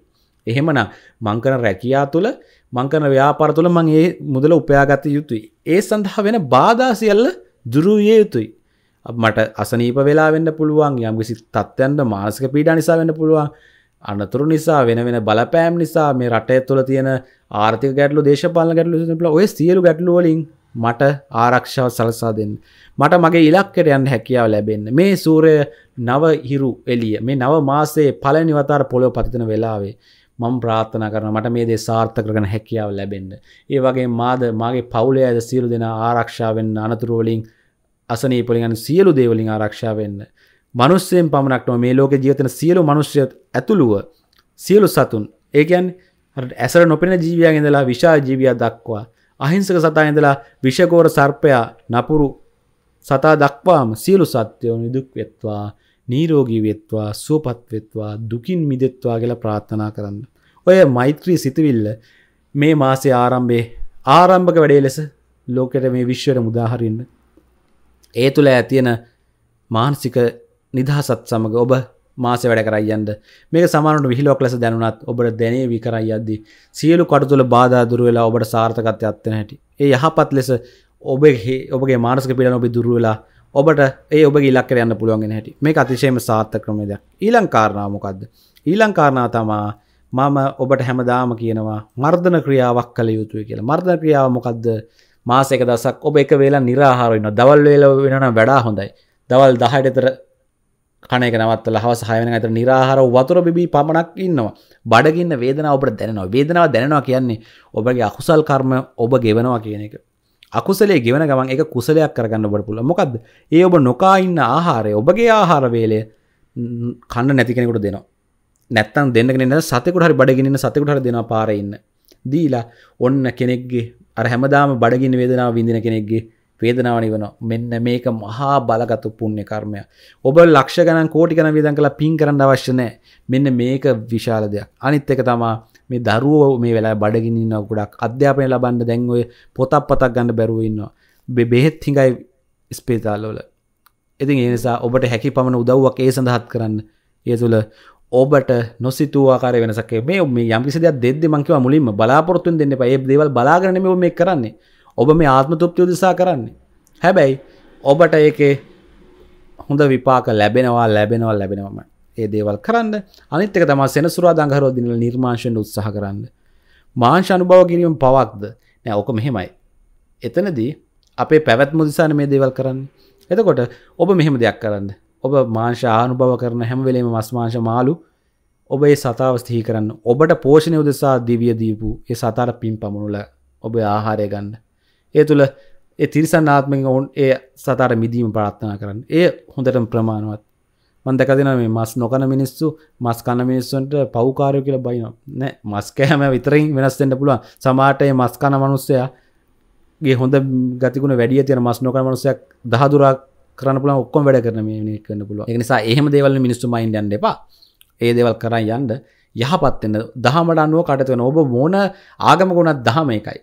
එහෙමන මංකන රැකයා තුළ මංකන ව්‍යාපාර තුළ මං ඒ මුදල උපයාගත යුතුයි. ඒ සඳහා වෙන බාධාසියල්ල දුරුවිය යුතුයි. මට අසනීප වෙලා වෙන්න පුළුවන් යම්කිසි තත්ත්යන්ට මානසික පීඩා නිසා වෙන්න පුළුවන් අනතුරු නිසා වෙන වෙන බලපෑම් නිසා මේ රටේ තුළ තියෙන ආර්ථික ගැටලු දේශපාලන ගැටලු ඔය සියලු ගැටලුවලින් මට ආරක්ෂාව සලසා දෙන්න. මට මගේ ඉලක්කයට යන්න හැකියාව ලැබෙන්න. මේ සූරය නව හිරු එලිය මේ නව මාසේ පලනිවතාර පොළොව පතිතන වෙලාවේ මම ප්‍රාර්ථනා කරන මට මේ දේ සාර්ථ කරන හැකියාව ලැබෙන්න. ඒ වගේ මාද මගේ පවුලය ඇද සියලු දෙෙන ආරක්ෂාවෙන්න අනතුරුවලින් අසනීපලිගන්න සියලු දේවලින් ආරක්ෂාවෙන්න. මනුස්සයෙන් පමණක්නව මේ ලෝක ජීවතන සියලු මනුෂ්‍යයත් ඇතුළුව සියලු සතුන් ඒකැන් ඇසර නොපෙන ජීවියගෙනදලා විශා ජීවිය දක්වා අහිංසක සතා ඉඳලා විෂගෝර සර්පයා නපුරු සතා දක්වාම සියලු සත්‍යයෝ නිදුක් වෙත්වා නීරෝගී වෙත්වා සුවපත් වෙත්වා දුකින් මිදෙත්වා කියලා ප්‍රාර්ථනා කරන්න. ඔය මෛත්‍රී සිතවිල්ල මේ මාසේ ආරම්භේ ආරම්භක වැඩේ ලෙස ලෝකෙට මේ විශ්වර මුදාහරින්න. ඒ තුළ ඇතියෙන මානසික නිදහසත් සමඟ ඔබ මාස වැඩ කරයියන්ද මේක සමානට විහිලෝක් ලෙස දැනුනත් ඔබට දැනේ විකරයි අද්දි සියලු කටතුළ බාධදුර වෙලා ඔබට සාර්ථකත්ය අත්වන හැටි. ඒ යහපත් ලෙස ඔබේ ඔබගේ මානසක පිළන ඔබි දුරුවෙලා ඔබට ඒ ඔබ ඉලක්කර යන්න පුළුවන්ගෙන හැටි. මේ අතිශයම සාර්ථ ක්‍රමේද ඊලං කාරණාමොකක්ද ඊලං කාරණා තමා මම ඔබට හැමදාම කියනවා මර්ධන ක්‍රියාවක් කළ යුතුයි කියලා. මර්ධන ක්‍රියාව මොකක්ද මාසක දසක් ඔබ එක වෙලා නිරාහාරන්න දවල් වේල වෙනන වැඩා හොඳයි. දවල් දහටතර කනක නවත්තල හවස හයන ඇත නිරාහාර වතුර බිබී පමණක් ඉන්නවා. බඩගන්න වේදන ඔබට දැනවා වේදනාව දැනවා කියන්නේ ඔබගේ අකුසල් කර්ම ඔබ ගෙවනවා කියන එක. අකුසලේ ගෙවන ගමන් එක කුසලයක් කරගන්න ඔබට පුළ මොකක්ද ඒ ඔබ නොකා ඉන්න ආහාරය ඔබගේ ආහාර වේලය කන්න නැති කෙනෙකුට දෙනවා. නැත්තන් දෙන්නගෙන සතකුට හරි බඩගෙනන්න සතකුට හර දෙෙන පාරඉන්න දීලා ඔන්න කෙනෙක්ගේ අර හැමදාම බඩගින්න වේදනාව විඳින කෙනෙක්ගේ වේදනාවනි වන මෙන්න මේක මහා බලගතු පුුණ්‍ය කර්මය ඔබ ලක්ෂ ගන කෝටි කන විදන් කලා පින් කරන්න අවශ්‍යනෑ මෙන්න මේක විශාල දෙයක්. අනිත් එක තමා මේ දරුව මේ වෙලා බඩගිනින්න ගොඩක්. අධ්‍යාපනය ලබන්න දැන්ඔය පොතක් පතක් ගන්න බැරුවඉන්නවා බෙහෙත් හිඟයි ස්පේතාල්ලවල ඉතින් ඒනිසා ඔබට හැකි පමණ උදව්වක් ඒ සඳහත් කරන්න. ඒ තුළ ඔබට නොසිතුවාකාර වෙනසක මේ මේ යම්කිසි දෙයක් දෙද්දි මංකිව මුලින්ම බලාපොරොත්තුන් දෙන්න පඒ දේවල් බලාගරන මේ කරන්නේ. ඔබ මේ ආත්ම තුප්තිය දෙසා කරන්නේ. හැබැයි ඔබට ඒකේ හොඳ විපාක ලැබෙනවා ලැබෙනවා ලැබෙනවම ඒ දේවල් කරන්න. අනිත්තක තම සෙනසුරා දංහරෝ දිනල නිර්මාංශයෙන් උත්සාහ කරන්න. මාංශ අනුභව කිරීම පවක්ද? නෑ ඕක මෙහෙමයි. එතනදී අපේ පැවැත්ම දිසාන මේ දේවල් කරන්න. එතකොට ඔබ මෙහෙම දෙයක් කරන්න. ඔබ මාංශ ආනුභව කරන හැම වෙලේම මස්මාංශ මාලු ඔබ ඒ සතාවස්තිහි කරන්න. ඔබට පෝෂණය උදෙසා දිවිය දීපු ඒ සතාර පින් පමුණුල ඔබ ආහාරය ගන්න. ඒ තුළ ඒ තිරිසන් ආත්මෙන් ඔවුන් ඒ සතර මිදීම ප්‍රාත්ථනා කරන්න. ඒ හොඳටම ප්‍රමාණවත්. මන්දකදින මේ මස් නොකන මිනිස්සු මස් කන්න මිනිස්සුන්ට පව්කාරය කියල බයින නෑ මස්කෑම විතරින් වෙනස්තෙන්ට පුළුවන්. සමාටය මස් කන මනුස්සයා ගේ හොඳ ගතිකුණ වැඩිය තියෙන මස් නොකන මනුසයක් දහදුරක් කරන්න පුළන් ඔක්කොම වැඩ කරන මේ කරන්න පුළුව නිසා එහෙම දේවල් මිනිස්සු මයින්ඩ යන්න එපා. ඒ දේවල් කරන්න යන්ඩ යහපත්වෙන්න දහමට අනුව කටතුවන ඔබ මෝන ආගම ගුණත් දහම එකයි.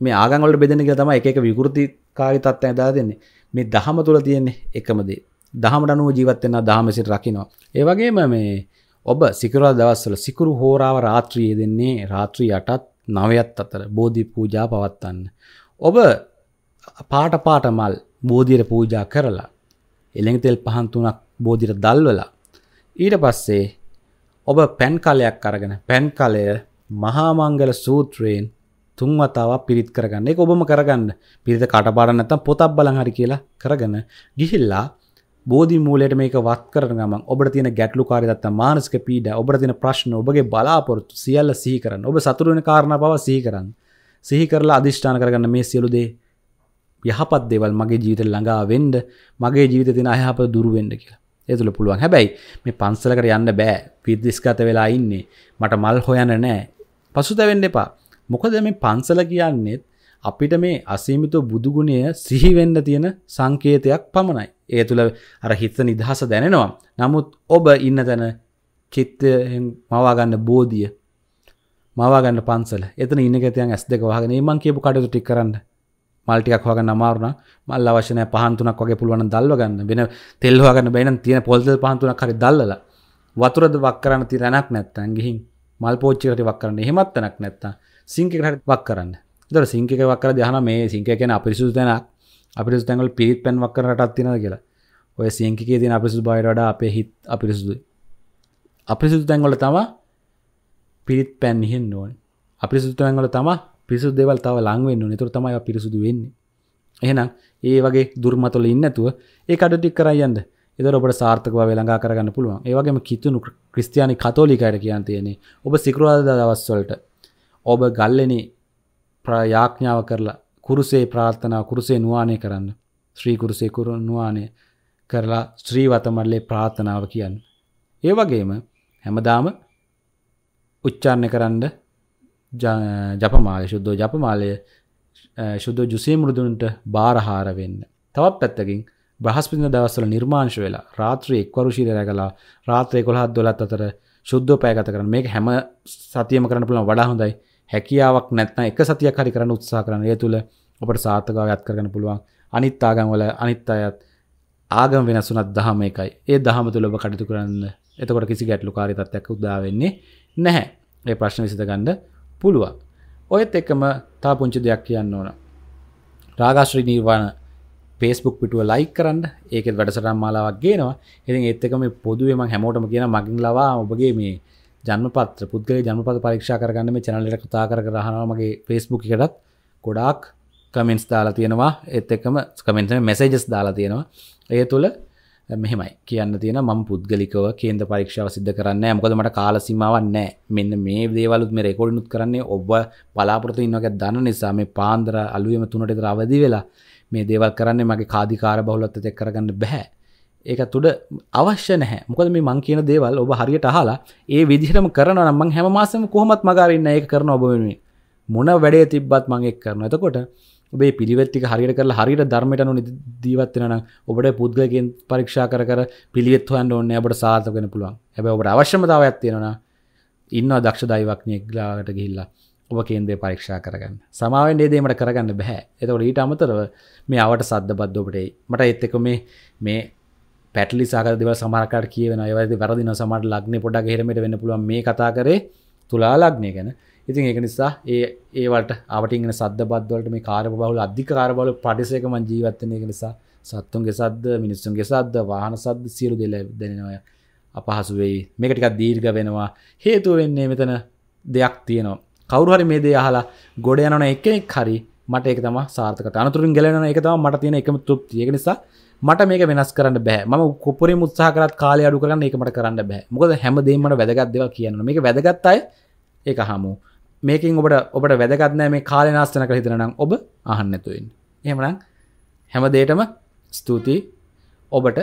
මේ ආගංවලට බෙදෙන එක තම එක විකෘති කාරි තත්ව ඇදා දෙන්නේ. මේ දහම තුළ තියෙන්නේ එකමදේ දහමට අනුව ජීවත්වෙන්න දහමසිට රකිනවා ඒවගේම මේ ඔබ සිකරල් දවස්වල සිකුරු හෝරාව රාත්‍රියය දෙන්නේ රාත්‍රී යටත් නවයත් අතර බෝධි පූජා පවත්වන්න. ඔබ පාට පාට මල් බෝධියට පූජා කරලා එළඟ තෙල් පහන්තුනක් බෝධිර දල්වලා ඊට පස්සේ ඔබ පැන් කලයක් අරගෙන පැන් කලය මහාමංගල සූත්‍රයෙන් තුන්වතාවක් පිරිත් කරගන්න. එක ඔබම කරගන්න. පිරිත කටපාඩ නැතම් පොතක් බලන් හරි කියලා කරගෙන ගිහිල්ලා බෝධි මූලයට මේක වත් කරන ගමන් ඔබට තියෙන ගැටලු කාරිදත්ත මානසික පීඩ ඔබට තියෙන ප්‍රශ්න ඔබගේ බලාපොරොත්තු සියල්ල සිහි කරන්න. ඔබ සතුරු වෙන කාරණා බව සිහි කරන්න. සිහි කරලා අදිෂ්ඨාන කරගන්න මේ සියලු දේ යහපත් දේවල් මගේ ජීවිත ළඟා වෙන්න මගේ ජීවිතේ තියෙන අයහපත දුරු වෙන්න කියලා. ඒ තුළ පුළුවන්. හැබැයි මේ පන්සලකට යන්න බෑ. පිද්දිස්ගත වෙලා ඉන්නේ. මට මල් හොයන්න නෑ. පසුතැවෙන්න එපා. මොකද මේ පන්සල කියන්නේත් අපිට මේ අසීමිත බුදුගුණය සිහිවෙන්න තියෙන සංකේතයක් පමණයි. ඒ තුළ අර හිත නිදහස දැනෙනවා. නමුත් ඔබ ඉන්න තැන චිත්තයෙන් මවාගන්න බෝධිය මවාගන්න පන්සල. එතන ඉන්න ඇතියන් ඇස් දෙක වහගෙන මං කියපු කටයුතු ටික් කරන්න. මල්ටියක් හගන්න අමාරුණ මල් අවශ්‍යනය පහන්තුනක් වගේ පුළුවන් දල්වගන්න වෙන තෙල්වාගන්න බැන තියෙන පොල්ද පහන්තුනක් හරි දල්ල වතුරද වක් කරන්න ති රැනක් නැත්තන් ගිහින් මල් පෝච්චිකට වක් කරන්න හෙමත්තනක් නැත්තා සිංකට වක් කරන්න. දර සිංක වක් කර දහන මේ සිංක කියන අපිරිසු තැනක්. අපිරිසු තැන්වල පිරිත් පැන් වක් කරටත් තින කියලා. ඔය සිංකිකේ තින අපිසු බයිට වඩා අපේ හිත් අපිරිසුදු අපිරිසුදු තැන්වල තමා පිරිත් පැන් ඉහෙන් ඕන්. අපිරිසුතු තැන්වල තමා පිරිසු දෙවල් තව ලංවෙන්න නිතුර තමයි පිරිසුදු වෙන්නේ. එහෙනම් ඒ වගේ දුර්මතොල ඉන්නතුව ඒ කඩටික් කරයන්ද එද ඔබට සාර්ථකව ළඟා කරගන්න පුළුවන්. ඒවගේම කිතුුණු ක්‍රස්තියානි කතෝලිකයට කියන් තියෙන්නේ. ඔබ සිකරවාද දවස්වලට ඔබ ගල්ලනි ප්‍රයාඥාව කරලා කුරුසේ ප්‍රාර්ථනා කුරුසේ නුවානය කරන්න ශ්‍රී කුරුසේ කුරු නුවානය කරලා ශ්‍රීවතමල්ලේ ප්‍රාර්ථනාව කියන්න. ඒ වගේම හැමදාම උච්චාරණය කරන්න ජපමාලය ශුද්ධෝ ජපමාලය ශුද්ධ ජුසේ මුරුදුන්ට බාරහාර වෙන්න. තවත් පැත්තකින් බ්‍රහස්පින දවස්සල නිර්මාංශ වෙලා රාත්‍රයේ එක්වරුශීල රැගලා රාත්‍රය කොළහත් දොලත් අතර ශුද්ධ පෑගත කරන මේක හැම සතියම කරන පුළන් වඩා හොඳයි හැකියාවක් නැත්න එක සතියක් හරි කරන්න උත්සා කරන ඒ තුළ ඔබට සාර්ථකාව ඇත් කරන පුළුවන්. අනිත් ආගම්වල අනිත් අයත් ආගම වෙනසුනත් දහම එකයි. ඒ දහම තුළොබ කටතු කරන්න. එතකොට කිසි ගැටලු කාරි තත්යක් උදාවෙන්නේ නැහැ. ඒ ප්‍රශ්න විසිත ගණ්ඩ පුළුවන්. ඔයත් එක්කම තා පුංචි දෙයක් කියන්න ඕන. රාගශ්‍රී නිර්වාණ පේස්බුක් පිටුව ලයි කරන්න. ඒකෙත් වැඩසටම් මාලාවක් ගේනවා. ඉතින් ඒත්තකම පොදුවම හැමෝටම කියන මගින් ලවා ඔබගේ මේ ජන්මපත්‍ර පුද්ගල ජනපත පරීක්ෂා කරගන්න මේ චනලට කතා කර රහනමගේ ෆේස්බුක් එකටත් ගොඩාක් කමෙන්ස් දාලා තියෙනවා. එත් එක්කම කමෙන්ට මෙසේජස් දාලා තියෙනවා. ඒ තුළ මෙහෙමයි. කියන්න තියෙන ම පුද්ගලිකව කේන්ද පරීක්ෂාව සිද්ධ කරන්න මොකද මට කාල සිමාවන්න මෙන්න මේ දේවලුත් මේ රෙකොඩිනුත් කරන්නේ ඔබ පලාපොරත ඉන්නක දන්න නිසා මේ පාන්දර අලුවම තුනට රවදි වෙලා මේ දේවල් කරන්නේ මගේ කාදිකාර බහුලත් එක් කරගන්න බැහැ. ඒක තුඩ අවශ්‍ය නැහැ. මොකද මේ මං කියන දේවල් ඔබ හරියට අහලා ඒ විදිහටම කරන නම්මං හැම මාසම කොහොමත් මගරන්න ඒක කරන ඔබ වෙනුවේ මොන වැඩේ තිබ්බත් මං එක් කරන එතකොට ඔබේ පිළිවෙත්තික හරියට කරලා හරියට ධර්මයටනු දීවත්වෙන ඔබට පුද්ගලකින් පරීක්ෂා කර කර පිළිවෙත් හොයන්න ඕන්න ඔබට සාර්ථකෙන පුළුවන්. හැබැ ඔබට අවශ්‍යමතාව ඇත්තියෙනවා ඉන්න දක්ෂ දයිවක්නයෙක්ලාට ගිහිල්ලා ඔබ කේන්දේ පරීක්ෂා කරගන්න. සමාවෙන් ඒදේමට කරගන්න බැහැ. එතකොට ඊට අමතරව මේ අවට සද්ධ බද්ධ ඔබටේ මට එත්තක මේ මේ පැටලි සාකර දෙව සමරකට කියවෙන අයවද වැරදින සමට ලක්න පොඩක් හෙරමට වෙන්න පුළුවන්. මේ කතා කරේ තුලා ලක්නය ගැන. ඉතින් ඒක නිසා ඒ ඒවට අවටිගෙන සද්ද බද්වලට මේ කාර බවල අධික කාරබල පටිසයකම ජීවත්තන එක නිසා සත්තුන්ගේ සද්ද මිනිස්සුන්ගේ සද්ද වාහන සද්ද සියලු දෙල දෙනවය අපහසු වෙයි. මේකටිකක් දීර්ග වෙනවා. හේතුව වෙන්නේ මෙතන දෙයක් තියෙනවා. කවරුහරි මේ දේ අහලා ගොඩ යනන එකෙක් හරි මට එක තම සාර්ථක අනතුරින් ගෙලන එක තම මට තියෙන එකම තුප්තිය. නිසා මට මේක වෙනස් කරන්න බෑ. ම කොපුරි මුත්සාහ කරත් කාලය අඩු කරන්න එක මට කරන්න බෑ. මොකද හැමදේමට වැදගත් දෙව කියන්න මේක වැදගත්තයි ඒක හමු මේකින් ඔබට ඔබට වැදගත්නෑ මේ කාලය නාස්තනක හිතනනම් ඔබ අහන්නතුවෙන් එහෙමනම් හැමදේටම ස්තුතියි. ඔබට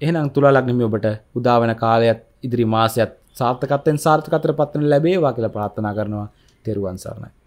එහෙනම් තුලා ලක්නම ඔබට උදාවන කාලයත් ඉදිරි මාසයත් සාර්ථකත්තෙන් සාර්ථකතර පත්වන ලැබේවා කියලා ප්‍රාථනා කරනවා. තෙරුවන් සරණයි.